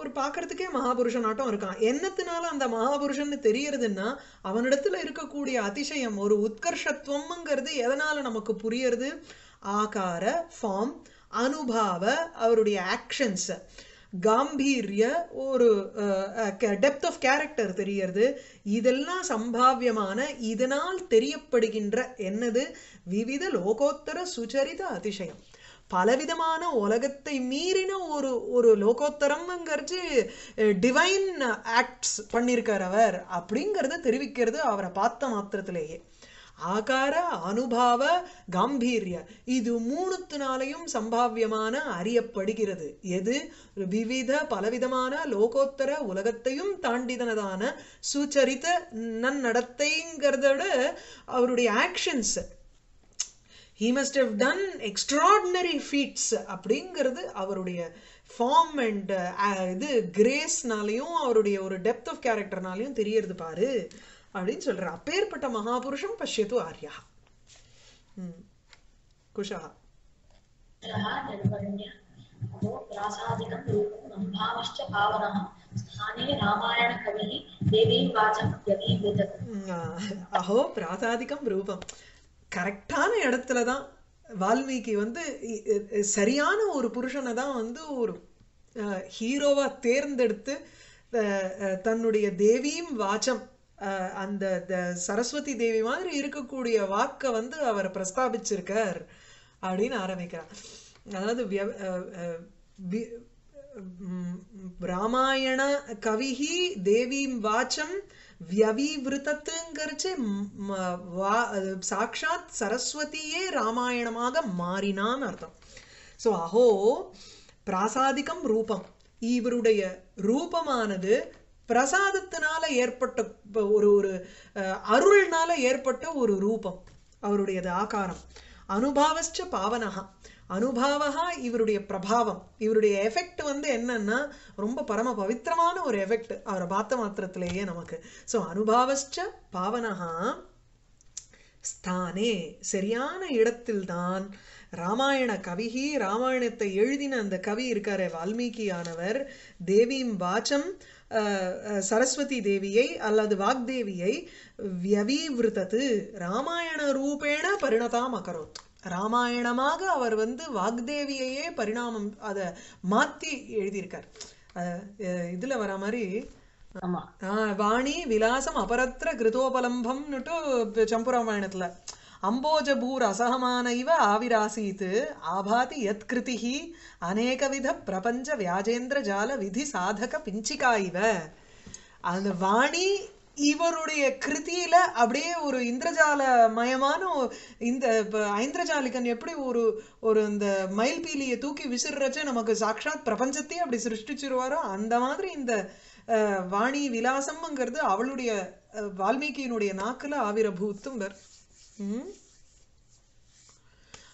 ஒரு பார்க்கறதுக்கே மகாபுருஷனாட்டம் இருக்கான். என்னத்தினால அந்த மகாபுருஷன்னு தெரியறதுன்னா அவனிடத்துல இருக்கக்கூடிய அதிசயம் ஒரு உத்கர்ஷத்துவம்ங்கிறது எதனால நமக்கு புரியறது? ஆகார ஃபார்ம் அனுபாவ அவருடைய ஆக்ஷன்ஸ் காம்பீரிய ஒரு டெப்த் ஆஃப் கேரக்டர் தெரியறது. இதெல்லாம் சம்பாவியமான இதனால் தெரியப்படுகின்ற என்னது? விவித லோகோத்தர சுச்சரித அதிசயம். பலவிதமான உலகத்தை மீறின ஒரு ஒரு லோகோத்தரம்ங்கிறது டிவைன் ஆக்ட்ஸ் பண்ணியிருக்கார் அவர் அப்படிங்கிறத தெரிவிக்கிறது அவரை பார்த்த மாத்திரத்திலேயே. ஆகார அனுபாவ காம்பீரிய. இது மூணுத்தினாலையும் சம்பாவியமான அறியப்படுகிறது. எது? விவித பலவிதமான லோகோத்தர உலகத்தையும் தாண்டிதனதான சுச்சரித்த நன்னடத்தைங்கிறதோட அவருடைய actions he must have done extraordinary feats அப்படிங்கிறது அவருடைய ஃபார்ம் அண்ட் uh, இது கிரேஸ்னாலையும் அவருடைய ஒரு டெப்த் ஆஃப் கேரக்டர்னாலையும் தெரியறது பாரு அப்படின்னு சொல்கிறார் அப்பேற்பட்ட மகாபுருஷம் பஷ்யத்து ஆர்யா. குஷா. அஹோ பிராசாதிகம் ரூபம். கரெக்டான இடத்துல தான் வால்மீகி வந்து சரியான ஒரு புருஷனை தான் வந்து ஒரு ஹீரோவாக தேர்ந்தெடுத்து தன்னுடைய தேவியும் வாச்சம் அந்த த- சரஸ்வதி தேவி மாதிரி இருக்கக்கூடிய வாக்கை வந்து அவர் பிரஸ்தாபிச்சிருக்கார் அப்படின்னு ஆரம்பிக்கிறார். அதாவது ராமாயண கவிஹி தேவீம் வாச்சம் வியவிவிருத்தத்துங்கிறச்சு சாக்ஷாத் சரஸ்வதியே ராமாயணமாக மாறினான்னு அர்த்தம். ஸோ அஹோ பிராசாதிகம் ரூபம். இவருடைய ரூபமானது பிரசாதத்தினால ஏற்பட்ட ஒரு ஒரு அஹ், அருள்னால ஏற்பட்ட ஒரு ரூபம். அவருடையது ஆகாரம். அனுபாவச்ச பாவனகா அனுபாவகா இவருடைய பிரபாவம். இவருடைய எஃபெக்ட் வந்து என்னன்னா ரொம்ப பரம பவித்திரமான ஒரு எஃபெக்ட் அவரை பார்த்த மாத்திரத்திலேயே நமக்கு. ஸோ அனுபாவச்ச பாவனகா ஸ்தானே. சரியான இடத்தில்தான் ராமாயண கவிகி ராமாயணத்தை எழுதின அந்த கவி இருக்காரே வால்மீகியானவர். தேவியும் வாச்சம் அஹ், அஹ், சரஸ்வதி தேவியை அல்லது வாக்தேவியை வியவீவிருத்தது. ராமாயண ரூபேண பரிணதாம் அகரோத். ராமாயணமாக அவர் வந்து வாக்தேவியையே பரிணாமம் அதை மாத்தி எழுதியிருக்கார். இதுல வர மாதிரி வாணி விலாசம் அபரத்திர கிருதோபலம்பம்னுட்டு சம்புராமாயணத்துல அம்போஜபூர் அசகமான இவ ஆவிராசீத் ஆபாதி யத் கிருதிஹி அநேகவித பிரபஞ்ச வியாஜேந்திர ஜால விதி சாதக பிஞ்சிகா இவ அந்த வாணி இவருடைய கிருதியில அப்படியே ஒரு இந்திரஜால மயமான இந்த ஐந்திரஜாலிகன் எப்படி ஒரு ஒரு இந்த மயில் பீலியை தூக்கி விசிறச்ச நமக்கு சாக்ஷாத் பிரபஞ்சத்தையே அப்படி சிருஷ்டிச்சிருவாரோ அந்த மாதிரி இந்த வாணி விலாசம்ங்கிறது அவளுடைய வால்மீகியினுடைய நாக்குல ஆவிரபூத்தும் வர். ம்?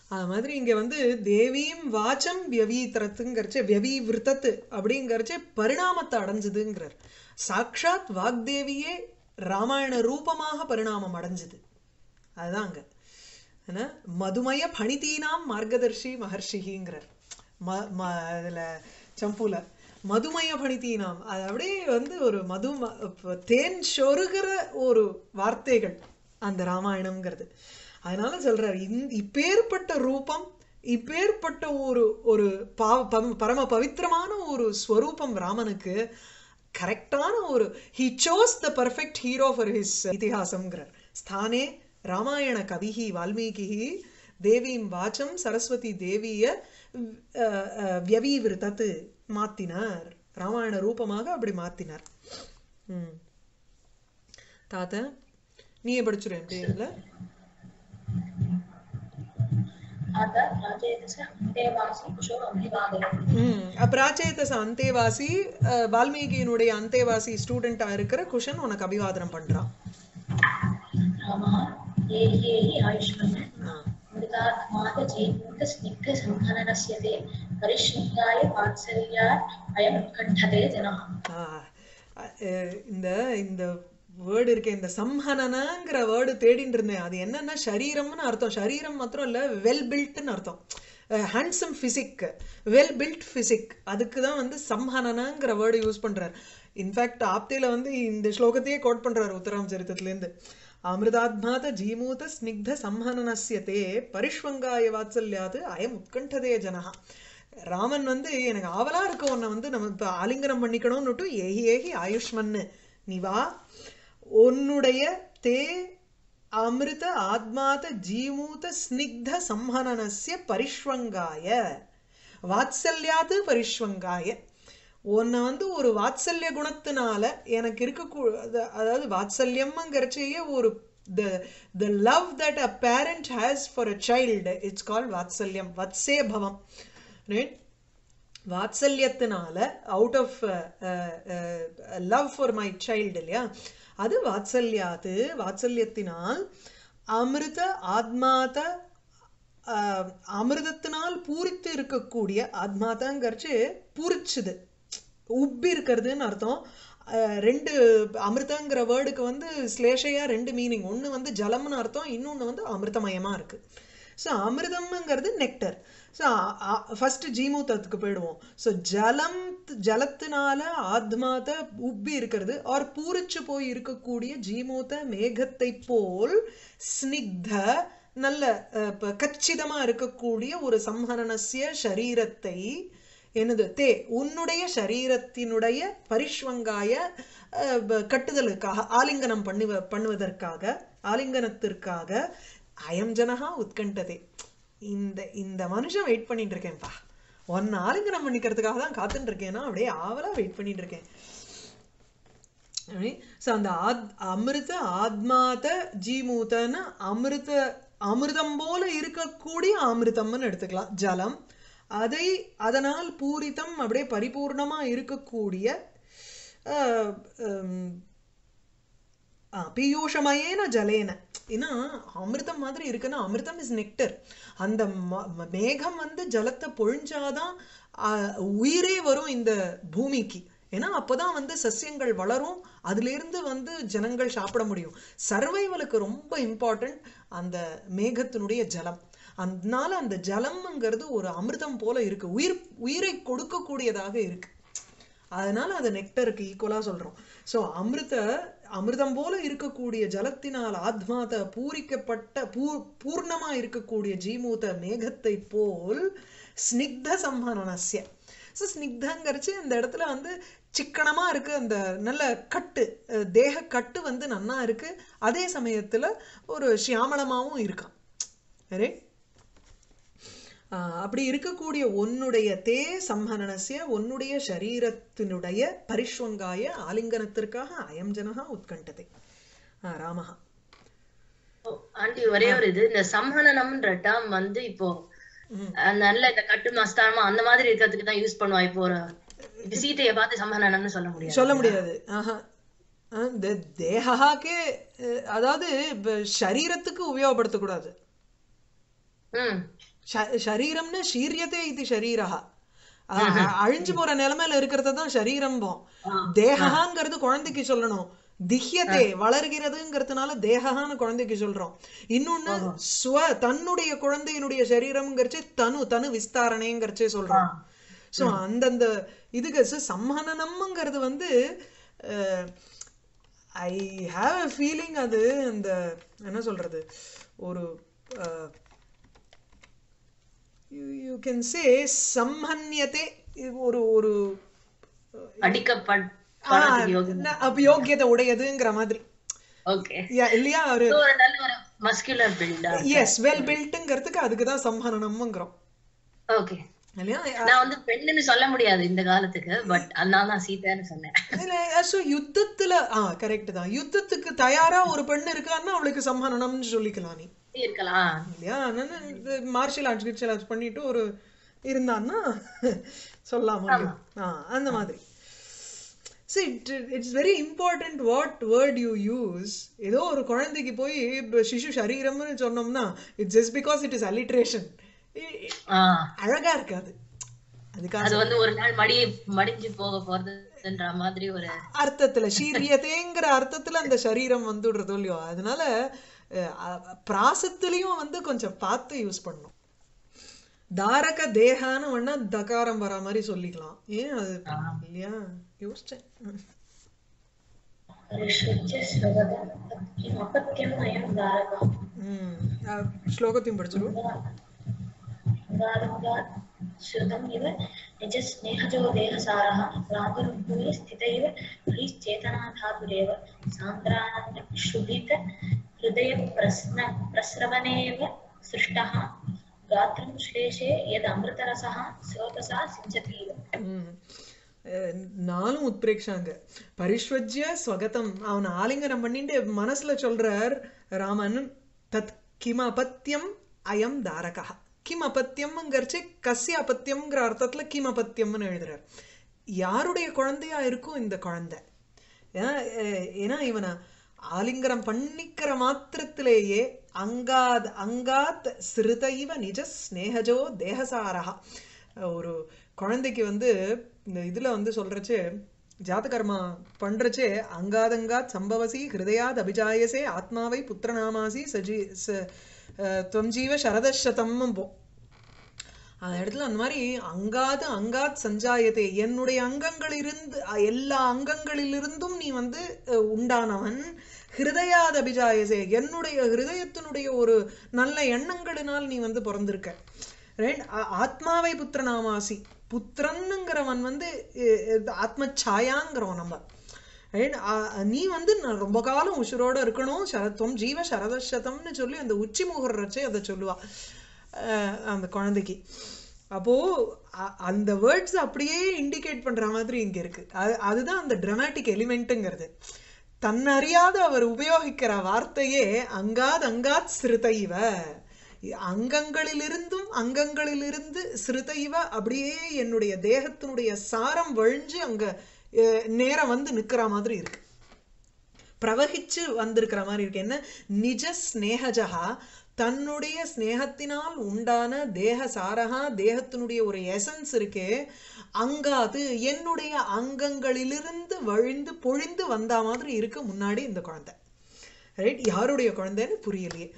அது மாதிரி இங்க வந்து தேவியும் வாச்சம் வியவீத்திரத்துங்கிறச்சே வியவீவிருத்தத்து அப்படிங்கிறச்சே பரிணாமத்தை அடைஞ்சதுங்கிறார். சாக்ஷாத் வாக்தேவியே ராமாயண ரூபமாக பரிணாமம் அடைஞ்சது. அதுதான் அங்க. ஏன்னா மதுமய பணிதீனாம் மார்கதர்ஷி மகர்ஷிங்கிறார் ம ம இதுல சம்புல. மதுமய பணிதீனாம். அது அப்படியே வந்து ஒரு மது தேன் சொருகிற ஒரு வார்த்தைகள் அந்த ராமாயணம்ங்கிறது. அதனால சொல்றாரு இந் இப்பேற்பட்ட ரூபம் இப்பேற்பட்ட ஒரு ஒரு பாவ பரம பவித்திரமான ஒரு ஸ்வரூபம் ராமனுக்கு கரெக்டான ஒரு he chose the perfect hero for his இதிகாசம்ங்கிறார். ஸ்தானே ராமாயண கவிஹி வால்மீகி தேவியும் வாச்சம் சரஸ்வதி தேவிய அஹ், வியவீவிருத்தத்து மாத்தினார். ராமாயண ரூபமாக அப்படி மாத்தினார். தாத்தா நீயே படிச்சுரு இல்ல அப்ராச்சேதச அந்தேவாசி வால்மீகியினுடைய அந்தேவாசி ஸ்டூடெண்டா இருக்கிற குஷன் உனக்கு அபிவாதனம் பண்றான் இந்த இந்த வேர்டு இருக்கே இந்த சம்ஹனனங்கிற வேர்டு தேடிட்டு இருந்தேன். அது என்னன்னா சரீரம்னு அர்த்தம். சரீரம் மாத்திரம் இல்ல வெல் பில்ட்னு அர்த்தம். Handsome physique well built physique அதுக்கு தான் வந்து சம்ஹனனங்கிற வேர்டு யூஸ் பண்றார். இன்ஃபேக்ட் ஆப்தேல வந்து இந்த ஸ்லோகத்தையே கோட் பண்றாரு உத்தராம் சரித்திரத்துலேருந்து அமிர்தாத்மாத ஜீமூத ஸ்னிக்த சம்ஹனனஸ்ய தே பரிஷ்வங்காய வாத்சல்யாது அயம் உத்கண்டதே ஜனஹா. ராமன் வந்து எனக்கு ஆவலா இருக்க உன்னை வந்து நம்ம இப்ப ஆலிங்கனம் பண்ணிக்கணும்னுட்டு ஏகி ஏகி ஆயுஷ்மன்னு. நீ வா. உன்னுடைய தே அமிர்த ஆத்மாத ஜீமூத ஸ்னிக்த சம்ஹனனஸ்ய பரிஷ்வங்காய. வாத்சல்யாது பரிஷ்வங்காய. உன்னை வந்து ஒரு வாத்சல்ய குணத்தினால எனக்கு இருக்க அதாவது வாத்சல்யம்ங்கிறச்சையே ஒரு the the love that a parent has for a child it's call வாத்சல்யம். வத்சே பவம். Right வாத்சல்யத்தினால out of love for my child இல்லையா? அது வாத்சல்யாது வாத்சல்யத்தினால் அமிர்த ஆத்மாத ஆஹ், அமிர்தத்தினால் பூரித்து இருக்கக்கூடிய ஆத்மாதாங்கிறச்சு பூரிச்சுது. உப்பி இருக்கிறதுன்னு அர்த்தம். அஹ், ரெண்டு அமிர்தங்கிற வேர்டுக்கு வந்து ஸ்லேஷையா ரெண்டு மீனிங் ஒன்று வந்து ஜலம்னு அர்த்தம் இன்னொன்று வந்து அமிர்தமயமா இருக்கு. ஸோ அமிர்தம்ங்கிறது நெக்டர் ஸோ ஃபஸ்ட்டு uh, ஜீமூத்தத்துக்கு போயிடுவோம். ஸோ ஜலம் ஜலத்தினால ஆத்மாத்தை உப்பி இருக்கிறது ஆர் பூரிச்சு போய் இருக்கக்கூடிய ஜீமூத்த மேகத்தை போல் ஸ்னிக்த நல்ல கச்சிதமாக ப- இருக்கக்கூடிய ஒரு சம்ஹரணசிய சரீரத்தை என்னது தே உன்னுடைய சரீரத்தினுடைய பரிஷ்வங்காய கட்டுதலுக்காக ஆலிங்கனம் பண்ணுவ பண்ணுவதற்காக ஆலிங்கனத்திற்காக அயம் ஜனகா உத்கண்டதே. இந்த இந்த மனுஷன் வெயிட் பண்ணிட்டு இருக்கேன்ப்பா ஒன்னு நம்ம பண்ணிக்கிறதுக்காக தான் காத்துட்டு இருக்கேன்னா அப்படியே ஆவலா வெயிட் பண்ணிட்டு இருக்கேன் ஸோ அந்த ஆத் அமிர்த ஆத்மாத ஜீமூத்தன்னு அமிர்த அமிர்தம் போல இருக்கக்கூடிய அமிர்தம்னு எடுத்துக்கலாம். ஜலம் அதை அதனால் பூரிதம் அப்படியே பரிபூர்ணமா இருக்கக்கூடிய ஹம், பியூஷமயேன ஜலேன. ஏன்னா அமிர்தம் மாதிரி இருக்குன்னா அமிர்தம் இஸ் நெக்டர் அந்த ம- மேகம் வந்து ஜலத்தை பொழிஞ்சாதான் உயிரே வரும் இந்த பூமிக்கு. ஏன்னா அப்போதான் வந்து சஸ்யங்கள் வளரும் அதுலேருந்து வந்து ஜனங்கள் சாப்பிட முடியும். சர்வைவலுக்கு ரொம்ப இம்பார்ட்டன்ட் அந்த மேகத்தினுடைய ஜலம். அதனால அந்த ஜலம்ங்கிறது ஒரு அமிர்தம் போல இருக்கு. உயிர் உயிரை கொடுக்கக்கூடியதாக இருக்கு. அதனால அது நெக்டருக்கு ஈக்குவலாக சொல்றோம். ஸோ அமிர்த அமிர்தம் போல இருக்கக்கூடிய ஜலத்தினால் ஆத்மாத பூரிக்கப்பட்ட பூ பூர்ணமா இருக்கக்கூடிய ஜீமூத மேகத்தை போல் ஸ்னிக்த சம்ஹனனஸ்ய. ஸோ ஸ்னிக்தங்கிறச்சு இந்த இடத்துல வந்து சிக்கனமா இருக்கு அந்த நல்ல கட்டு அஹ் தேக கட்டு வந்து நன்னா இருக்கு. அதே சமயத்துல ஒரு சியாமளமாகவும் இருக்கான். ரைட் அப்படி இருக்கக்கூடிய உன்னுடைய தே சம்ஹனனசிய உன்னுடைய சரீரத்தினுடைய பரிஷ்வங்காய ஆலிங்கனத்திற்காக அயம் ஜனகா உத்கண்டதை. ஆஹ் ராமஹா. ஆண்டி ஒரே ஒரு இது. இந்த சம்ஹனனம்ன்ற டேர்ம் வந்து இப்போ நல்ல இந்த கட்டு மஸ்தானமா அந்த மாதிரி இருக்கிறதுக்கு தான் யூஸ் பண்ணுவா. இப்போ ஒரு சீதையை பார்த்து சம்ஹனனம்னு சொல்ல முடியாது. சொல்ல முடியாது. இந்த தேகாக்கே அதாவது சரீரத்துக்கு உபயோகப்படுத்தக்கூடாது. ம் ஷ- ஷரீரம்னு ஷீரியத்தே இது அஹ் அழிஞ்சு போற நிலைமையில இருக்கிறது தான் ஷரீரம்போம். தேகாங்கிறது குழந்தைக்கு சொல்லணும். திஹ்யத்தே வளர்கிறதுங்கிறதுனால தேகான்னு குழந்தைக்கு சொல்றோம். இன்னொன்னு ஸ்வ தன்னுடைய குழந்தையினுடைய சரீரம்ங்கிறச்சு தனு தனு விஸ்தாரணேங்கிறச்சே சொல்றோம். சோ அந்தந்த இதுக்கு சம்மனனம்ங்கிறது வந்து ஐ ஹாவ் அ ஃபீலிங் அது அந்த என்ன சொல்றது ஒரு யூ கேன் சே சம்மன்யத்தே ஒரு ஒரு ந- அபியோக்கியதை உடையதுங்கிற மாதிரி. இல்லையா? ஒரு எஸ் வெல் அதுக்கு தான் சம்ஹரணம்ங்கிறோம் ஓகே. நான் வந்து பெண்ணுன்னு சொல்ல முடியாது இந்த காலத்துக்கு பட் அதனால தான் சீதைன்னு சொன்னேன். so யுத்தத்துல ஆ கரெக்ட் தான். யுத்தத்துக்கு தயாரா ஒரு பெண் இருக்கான்னா அவளுக்கு சம்ஹரணம்னு சொல்லிக்கலாம் நீ. இருக்கலாம். இல்லையா? மார்ஷியல் ஆர்ட்ஸ் கிர்ஷியல் ஆர்ட்ஸ் பண்ணிட்டு ஒரு இருந்தான்னா சொல்லலாம் ஆ அந்த மாதிரி. See it, it's very important what word you use. ஏதோ ஒரு குழந்தைக்கு போய் சிசு சரீரம்னு சொன்னோம்னா it's just because it is alliteration அழகா இருக்காது. அதுக்காக அது வந்து ஒரு நாள் மடி மடிஞ்சு போக போறதுன்ற மாதிரி ஒரு அர்த்தத்துல சீரியதேங்கிற அர்த்தத்துல அந்த சரீரம் வந்துடுறதோ இல்லையோ? அதனால பிராசத்துலேயும் வந்து கொஞ்சம் பார்த்து யூஸ் பண்ணணும். தாரக தேகான்னு வேணா தகாரம் வரா மாதிரி சொல்லிக்கலாம். ஏன் அது இல்லையா? யோசிச்சேன். ஸ்லோகத்தையும் படிச்சிருவோம் श्रुतम् इव निजस्नेहजो देहसारः रागरूपे स्थित इव ह्रीश्चेतनाधातुरेव सान्द्रानन्दक्षुभित हृदयप्रश्न प्रस्रवणेव सृष्टः गात्रं श्लेषे यदमृतरसः स्रोतसा सिञ्चति इव ம். அஹ், நாலும் உத்பிரேக்ஷாங்க பரிஷ்வஜ்ய ஸ்வகதம் அவன் ஆலிங்கனம் பண்ணிட்டு மனசுல சொல்றார் ராமன் தத் கிம் அபத்தியம் அயம் தாரகா கிம் அபத்தியம்ங்கிறச்சு கசிய அபத்தியம்ங்கிற அர்த்தத்துல கிம் அபத்தியம்னு எழுதுறார். யாருடைய குழந்தையா இருக்கும் இந்த குழந்தை? ஏன்னா ஏன்னா இவனை ஆலிங்கரம் பண்ணிக்கிற மாத்திரத்திலேயே அங்காத் அங்காத் சிறுதைவ நிஜ ஸ்நேகஜோ தேகசாரா ஒரு குழந்தைக்கு வந்து இந்த இதுல வந்து சொல்றச்சு ஜாதகர்மா பண்றச்சே அங்காதங்காத் சம்பவசி ஹிருதயாத் அபிஜாயசே ஆத்மாவை புத்திரநாமாசி சஜி ச துவம் ஜீவ சரதசதம் அந்த இடத்துல அந்த மாதிரி அங்காது அங்காத் சஞ்சாயத்தை என்னுடைய அங்கங்கள் இருந்து எல்லா அங்கங்களிலிருந்தும் நீ வந்து உண்டானவன். ஹிருதயாத் அபிஜாயசே என்னுடைய ஹிருதயத்தினுடைய ஒரு நல்ல எண்ணங்களினால் நீ வந்து பிறந்திருக்க. ரைட் ஆத்மாவை புத்திரநாமாசி புத்திரன்னுங்கிறவன் வந்து ஆத்ம சாயாங்கிறவன் நம்ம. நீ வந்து நான் ரொம்ப காலம் உசுரோட இருக்கணும். சரத்வம் ஜீவ சரதசதம்னு சொல்லி அந்த உச்சி முகர்றச்சே அதை சொல்லுவா அந்த குழந்தைக்கு. அப்போ அ- அந்த வேர்ட்ஸ் அப்படியே இண்டிகேட் பண்ற மாதிரி இங்க இருக்கு. அது அதுதான் அந்த ட்ரமாட்டிக் எலிமெண்ட்டுங்கிறது தன்னறியாத அவர் உபயோகிக்கிற வார்த்தையே அங்காத் அங்காத் சிறுதைவ அங்கங்களிலிருந்தும் அங்கங்களிலிருந்து சிறுதைவ அப்படியே என்னுடைய தேகத்தினுடைய சாரம் வழிஞ்சு அங்கே நேரம் வந்து நிற்கிற மாதிரி இருக்கு. பிரவகிச்சு வந்திருக்கிற மாதிரி இருக்கு. என்ன? நிஜ ஸ்நேகஜகா தன்னுடைய ஸ்நேகத்தினால் உண்டான தேக சாரகா தேகத்தினுடைய ஒரு எசன்ஸ் இருக்கே அங்காது என்னுடைய அங்கங்களிலிருந்து வழிந்து பொழிந்து வந்த மாதிரி இருக்கு முன்னாடி இந்த குழந்தை. ரைட் யாருடைய குழந்தைன்னு புரியலையே.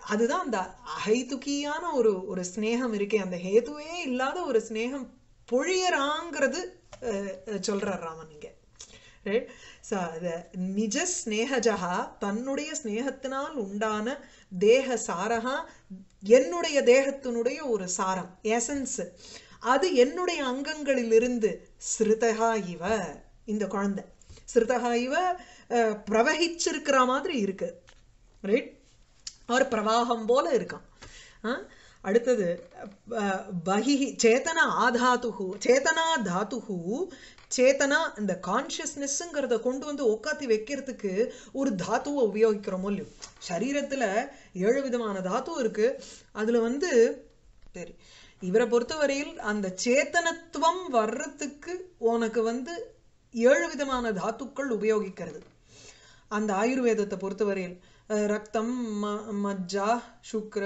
அதுதான் அந்த அஹைதுக்கியான ஒரு ஒரு ஸ்நேகம் இருக்கே. அந்த ஹேதுவே இல்லாத ஒரு ஸ்நேகம் பொழியறாங்கிறது அஹ், சொல்றார் ராமன் இங்க. ரைட் நிஜ ஸ்நேகஜகா தன்னுடைய ஸ்நேகத்தினால் உண்டான தேக சாரகா என்னுடைய தேகத்தினுடைய ஒரு சாரம் எசன்ஸ் அது என்னுடைய அங்கங்களிலிருந்து ஸ்ருதகா இவ இந்த குழந்தை. ஸ்ருதகா இவ அஹ், பிரவகிச்சிருக்கிற மாதிரி இருக்கு. ரைட்? அவர் பிரவாகம் போல இருக்கான். அடுத்தது பகிஹி சேத்தனா ஆதாத்துஹு சேதனா தாத்து சேதனா இந்த கான்ஷியஸ்னஸ்ங்கிறத கொண்டு வந்து உட்காத்தி வைக்கிறதுக்கு ஒரு தாத்துவை உபயோகிக்கிறோமோ இல்லையோ. சரீரத்துல ஏழு விதமான தாத்து இருக்கு. அதுல வந்து சரி இவரை பொறுத்தவரையில் அந்த சேத்தனத்துவம் வர்றதுக்கு உனக்கு வந்து ஏழு விதமான தாத்துக்கள் உபயோகிக்கிறது. அந்த ஆயுர்வேதத்தை பொறுத்தவரையில் அஹ், ரத்தம் ம மஜ்ஜா சுக்ர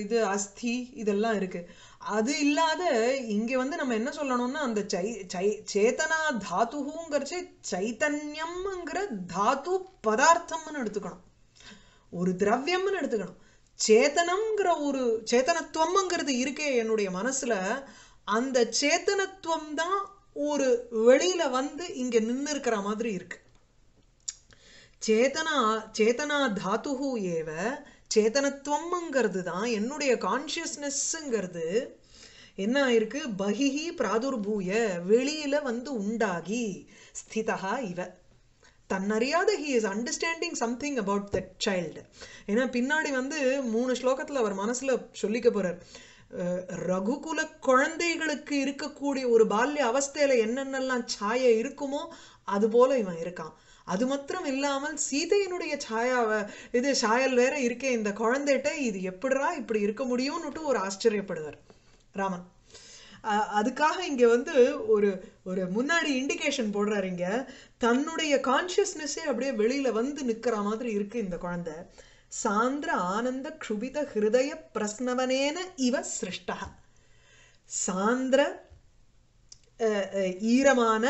இது அஸ்தி இதெல்லாம் இருக்கு. அது இல்லாத இங்க வந்து நம்ம என்ன சொல்லணும்னா அந்த சை சை சேத்தனா தாத்துங்கிறச்சு சைத்தன்யம்ங்கிற தாத்து பதார்த்தம்னு எடுத்துக்கணும். ஒரு திரவியம்னு எடுத்துக்கணும். சேத்தனம்ங்கிற ஒரு சேத்தனத்துவம்ங்கிறது இருக்கே என்னுடைய மனசுல. அந்த சேத்தனத்துவம் தான் ஒரு வெளியில வந்து இங்க நின்னு இருக்கிற மாதிரி இருக்கு. சேதனா சேதனா தாத்து ஏவ சேதனத்துவம்ங்கிறது தான் என்னுடைய கான்ஷியஸ்னஸ்ஸுங்கிறது என்ன ஆயிருக்கு? பகிஹி பிராதுர்பூய வெளியில வந்து உண்டாகி ஸ்திதா இவ. தன்னறியாத he is understanding something about that child ஏன்னா பின்னாடி வந்து மூணு ஸ்லோகத்தில் அவர் மனசுல சொல்லிக்க போகிறார் ரகுகுல குழந்தைகளுக்கு இருக்கக்கூடிய ஒரு பால்ய அவஸ்தையில என்னென்னலாம் சாய இருக்குமோ அது போல இவன் இருக்கான். அது மாத்திரம் இல்லாமல் சீதையினுடைய சாயாவை இது சாயல் வேற இருக்கே இந்த குழந்தைகிட்ட இது எப்படிரா இப்படி இருக்க முடியும்னுட்டு ஒரு ஆச்சரியப்படுவார் ராமன். அதுக்காக இங்க வந்து ஒரு ஒரு முன்னாடி இண்டிகேஷன் போடுறாரு இங்க. தன்னுடைய கான்சியஸ்னஸே அப்படியே வெளியில வந்து நிக்கிற மாதிரி இருக்கு இந்த குழந்தை. சாந்திர ஆனந்த க்ஷுபித ஹிருதய பிரஸ்னவனேன இவ சிருஷ்டா சாந்திர ஈரமான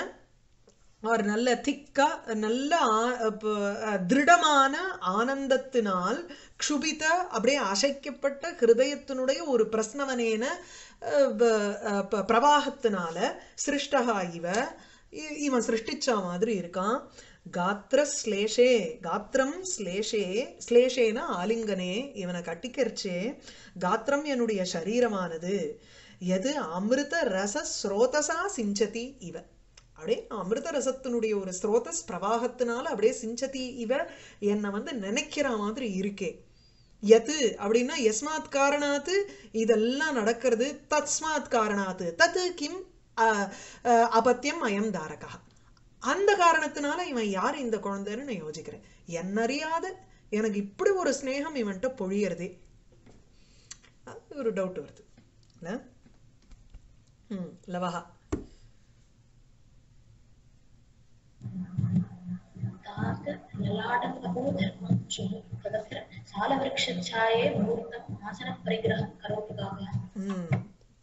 அவர் நல்ல திக்கா நல்ல திருடமான ஆனந்தத்தினால் க்ஷுபித அப்படியே அசைக்கப்பட்ட ஹிருதயத்தினுடைய ஒரு பிரஸ்னவனேன பிரவாகத்தினால சிருஷ்டகா இவ. இ- இவன் சிருஷ்டிச்ச மாதிரி இருக்கான். காத்திர ஸ்லேஷே காத்திரம் ஸ்லேஷே ஸ்லேஷேன ஆலிங்கனே இவனை கட்டிக்கரிச்சே. காத்திரம் என்னுடைய சரீரமானது எது அமிர்த ரச ஸ்ரோதசா சிஞ்சதி இவ. அப்படியே அமிர்த ரசத்தினுடைய ஒரு ஸ்ரோதஸ் பிரவாகத்தினால அப்படியே சிஞ்சதி இவ என்னை வந்து நினைக்கிற மாதிரி இருக்கே. எது அப்படின்னா எஸ்மாத் காரணாத்து இதெல்லாம் நடக்கிறது தஸ்மாத் காரணாத்து தத்து கிம் அஹ், அஹ், அபத்தியம் அயம் தாரகா. அந்த காரணத்தினால இவன் யார் இந்த குழந்தைன்னு நான் யோசிக்கிறேன். என்னறியாத எனக்கு இப்படி ஒரு ஸ்னேகம் இவன்கிட்ட பொழியறதே. ஒரு டவுட் வருது. இல்லை? ம் லவஹா. तात ललाटमहो धर्मं शुभ तदत्र सालवृक्षच्छाये मुहूर्तम् आसनपरिग्रहं करोतु काकः ம்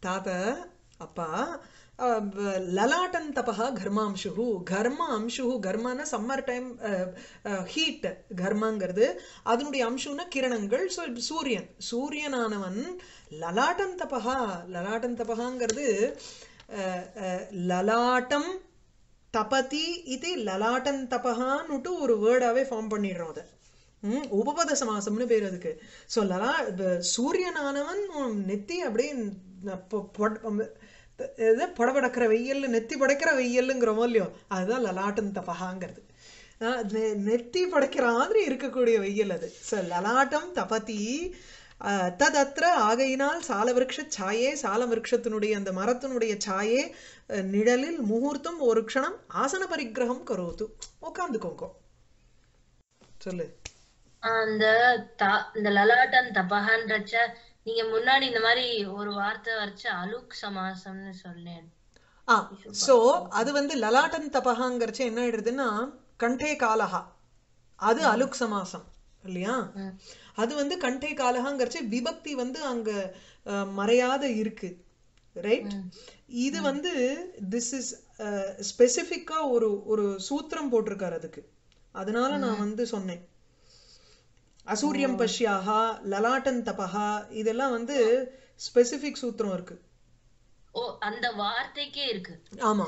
தாத்த அப்பா லலாட்டன் தபா கர்மாம்சு கர்ம அம்சு கர்மான சம்மர் டைம் ஹீட் கர்மங்கிறது அதனுடைய அம்சுன்னா கிரணங்கள் ஸோ சூரியன் சூரியனானவன் லலாட்டன் தபா லலாட்டன் தபகாங்கிறது அஹ், அஹ், லலாட்டம் தபதி இது லலாட்டன் தபகான்னுட்டு ஒரு வேர்டாவே ஃபார்ம் பண்ணிடுறோம் அதை. ம், உபபத சமாசம்னு பேர் அதுக்கு. ஸோ லலா சூரியனானவன் நெத்தி அப்படியே இது புடபடக்கிற வெயில் நெத்தி படைக்கிற வெயிலுங்கிறோமோ இல்லையோ அதுதான் லலாட்டன் தபகாங்கிறது. ஆஹ் நெ- நெத்தி படைக்கிற மாதிரி இருக்கக்கூடிய வெயில் அது. ஸோ லலாட்டம் தபதி ஆஹ் ததத்ர ஆகையினால் சாலவிருக்ஷ சாயே சாலவிருக்ஷத்தினுடைய அந்த மரத்தினுடைய சாயே நிழலில் முகூர்த்தம் ஒரு க்ஷணம் ஆசன பரிக்கிரகம் கரோத்து. உட்காந்துக்கோங்க சொல்லு. அந்த த- இந்த லலாட்டன் தபகான்றச்ச நீங்க முன்னாடி இந்த மாதிரி ஒரு வார்த்தை வரைச்ச அலுக் சமாசம்னு சொன்னேன். ஆ சோ அது வந்து லலாட்டன் தபகாங்கிறச்ச என்ன ஆயிடுதுன்னா கண்டே காலஹா. அது அலுக் சமாசம் இல்லையா. அது வந்து கண்டே காலஹாங்கிறச்ச விபக்தி வந்து அங்க மறையாத இருக்கு. ரைட் இது வந்து திஸ் இஸ் ஸ்பெசிஃபிக்கா ஒரு ஒரு சூத்திரம் போட்டிருக்காரு அதுக்கு. அதனால நான் வந்து சொன்னேன். அசூரியம் பஷ்யாஹா லலாட்டன் தபஹா இதெல்லாம் வந்து ஸ்பெசிஃபிக் சூத்திரம் இருக்கு. ஓ அந்த வார்த்தைக்கே இருக்கு. ஆமா.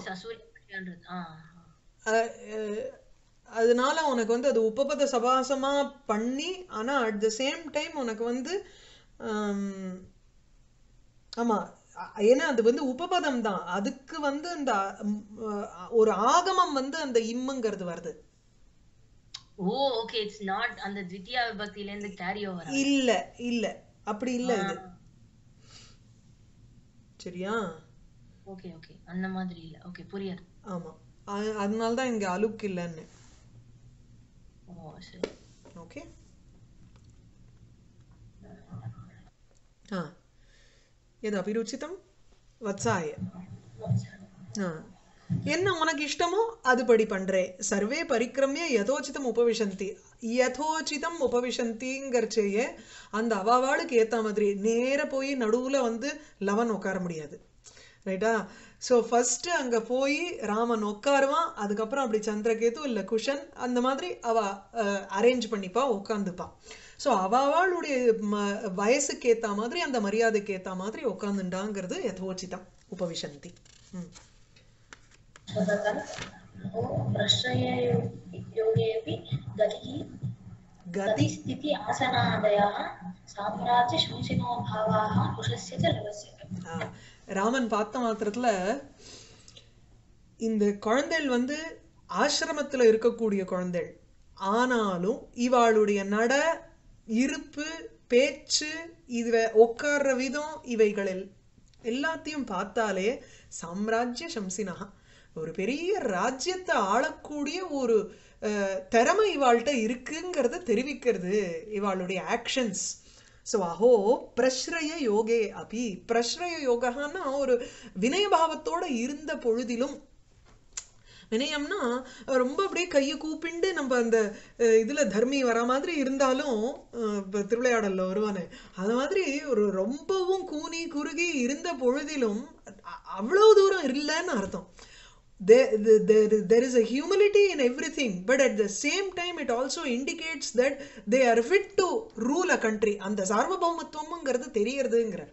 அதனால உனக்கு வந்து அது உபபத சபாசமா பண்ணி ஆனா அட் த சேம் டைம் உனக்கு வந்து ஆம், ஆமா அ- ஏன்னா அது வந்து உபபதம் தான். அதுக்கு வந்து அந்த ஒரு ஆகமம் வந்து அந்த இம்முங்கிறது வருது. ஓ ஓகே இட்ஸ் நாட் அந்த த்வித்தியா விபக்தியில இருந்து கேரி ஓவர் இல்ல இல்ல. அப்படி இல்ல இது. சரியா? ஓகே ஓகே அந்த மாதிரி இல்ல. ஓகே புரியுது. ஆமா. அதனால தான் இங்க அலுக்கு இல்லைன்னு. ஓகே ஆ எது அபிருச்சிதம் வத்சாய. ஆ. என்ன உனக்கு இஷ்டமோ அதுபடி பண்றேன் சர்வே பரிக்கிரமிய யதோச்சிதம் உபவிஷந்தி. யதோச்சிதம் உபவிஷந்திங்கிறச்சேயே அந்த அவாவாளுக்கு ஏத்த மாதிரி நேர போய் நடுவுல வந்து லவன் உட்கார முடியாது. ரைட்டா? ஸோ ஃபர்ஸ்ட் அங்க போய் ராமன் உட்காருவான் அதுக்கப்புறம் அப்படி சந்திரகேது இல்ல குஷன் அந்த மாதிரி அவ அரேஞ்ச் பண்ணிப்பா உட்காந்துப்பா ஸோ அவாவாளுடைய ம- வயசுக்கு ஏத்த மாதிரி அந்த மரியாதைக்கு ஏத்த மாதிரி உட்காந்துண்டாங்கிறது யதோச்சிதம் உபவிஷந்தி ம் तदर्थं ओ प्रश्रययोगेऽपि गतिः கதி गतिस्थिति आसनादयः साम्राज्यशंसिनोभावाः कुशस्य च लवस्य च ஆ, ராமன் பார்த்த மாத்திரத்தில் இந்த குழந்தைகள் வந்து ஆசிரமத்தில் இருக்கக்கூடிய குழந்தைகள். ஆனாலும் இவாளுடைய நட இருப்பு பேச்சு இது உட்கார்ற விதம் இவைகளில் எல்லாத்தையும் பார்த்தாலே சாம்ராஜ்ய சம்சினா ஒரு பெரிய ராஜ்யத்தை ஆளக்கூடிய ஒரு திறமை இவாள்கிட்ட இருக்குங்கிறத தெரிவிக்கிறது இவாளுடைய ஆக்ஷன்ஸ் ஸோ அஹோ பிரஸ்ரய யோகே அபி. பிரஸ்ரய யோகான்னா ஒரு வினயபாவத்தோட இருந்த பொழுதிலும். வினயம்னா ரொம்ப அப்படியே கையை கூப்பிண்டு நம்ம அந்த அஹ், இதுல தர்மி வர மாதிரி இருந்தாலும் அஹ், திருவிளையாடலில் வருவானே. அது மாதிரி ஒரு ரொம்பவும் கூனி குறுகி இருந்த பொழுதிலும் அவ்வளோ அவ்வளவு தூரம் இல்லைன்னு அர்த்தம். There, there, there is a humility in everything but at the same time it also indicates that they are fit to rule a country. அந்த சார்வபௌமத்துவம்ங்கிறது தெரியறதுங்கிறார்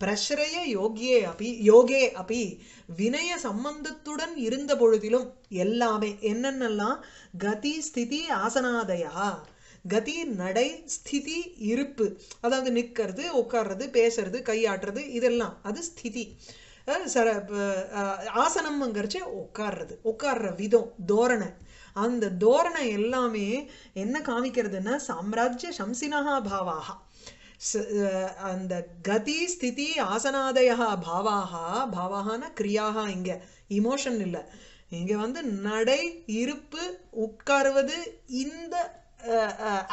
பிரஸ்ரய யோகியே அபி யோகே அபி வினய சம்பந்தத்துடன் இருந்த பொழுதிலும் எல்லாமே என்னென்னலாம்? கதி ஸ்திதி ஆசனாதயா. கதி நடை ஸ்திதி இருப்பு. அதாவது நிற்கிறது உட்கார்றது பேசுறது கையாட்டுறது இதெல்லாம். அது ஸ்திதி. சர ஆசனம்ங்கிறச்சு உட்கார்றது உட்கார்ற விதம் தோரணை. அந்த தோரணை எல்லாமே என்ன காமிக்கிறதுன்னா சாம்ராஜ்ய சம்சினஹா பாவாக ச- அந்த கதி ஸ்திதி ஆசனாதயா பாவாக பாவாகனா கிரியாக இங்கே இமோஷன் இல்லை. இங்கே வந்து நடை இருப்பு உட்காருவது இந்த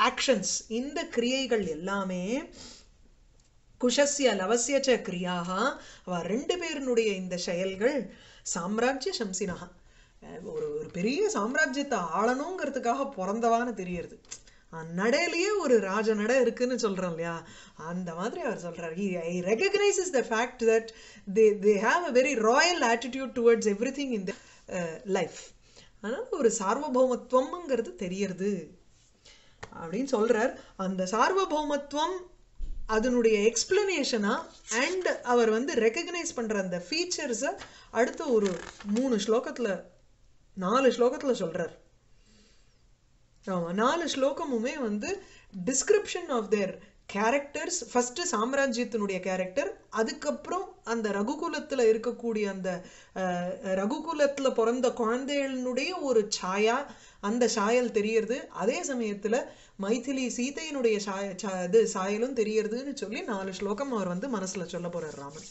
ஆக்ஷன்ஸ் இந்த கிரியைகள் எல்லாமே குஷஸ்ய லவசிய ச கிரியாக அவ ரெண்டு பேருனுடைய இந்த செயல்கள் சாம்ராஜ்ய சம்சினகா ஒரு ஒரு பெரிய சாம்ராஜ்யத்தை ஆளணுங்கிறதுக்காக பிறந்தவான்னு தெரியறது. அஹ் நடையிலேயே ஒரு ராஜ நடை இருக்குன்னு சொல்கிறோம் இல்லையா? அந்த மாதிரி அவர் சொல்கிறார் he I is the fact that they they have a very royal attitude towards everything in the life அதனால ஒரு சார்வபௌமத்துவம்ங்கிறது தெரியறது. அப்படின்னு சொல்கிறார் அந்த சார்வபௌமத்துவம் அதனுடைய எக்ஸ்பிளனேஷனாக அண்ட் அவர் வந்து ரெக்கக்னைஸ் பண்ணுற அந்த ஃபீச்சர்ஸை அடுத்த ஒரு மூணு ஸ்லோகத்தில் நாலு ஸ்லோகத்தில் சொல்கிறார் ஆமாம் நாலு ஸ்லோகமுமே வந்து description of their characters first சாம்ராஜ்யத்தினுடைய character அதுக்கப்புறம் அந்த ரகுகுலத்தில் இருக்கக்கூடிய அந்த ரகுகுலத்தில் பிறந்த குழந்தைகளினுடைய ஒரு சாயா அந்த சாயல் தெரியறது. அதே சமயத்தில் மைதிலி சீதையினுடைய சாய சா- இது சாயலும் தெரியறதுன்னு சொல்லி நாலு ஸ்லோகம் அவர் வந்து மனசுல சொல்ல போறார் ராமன்.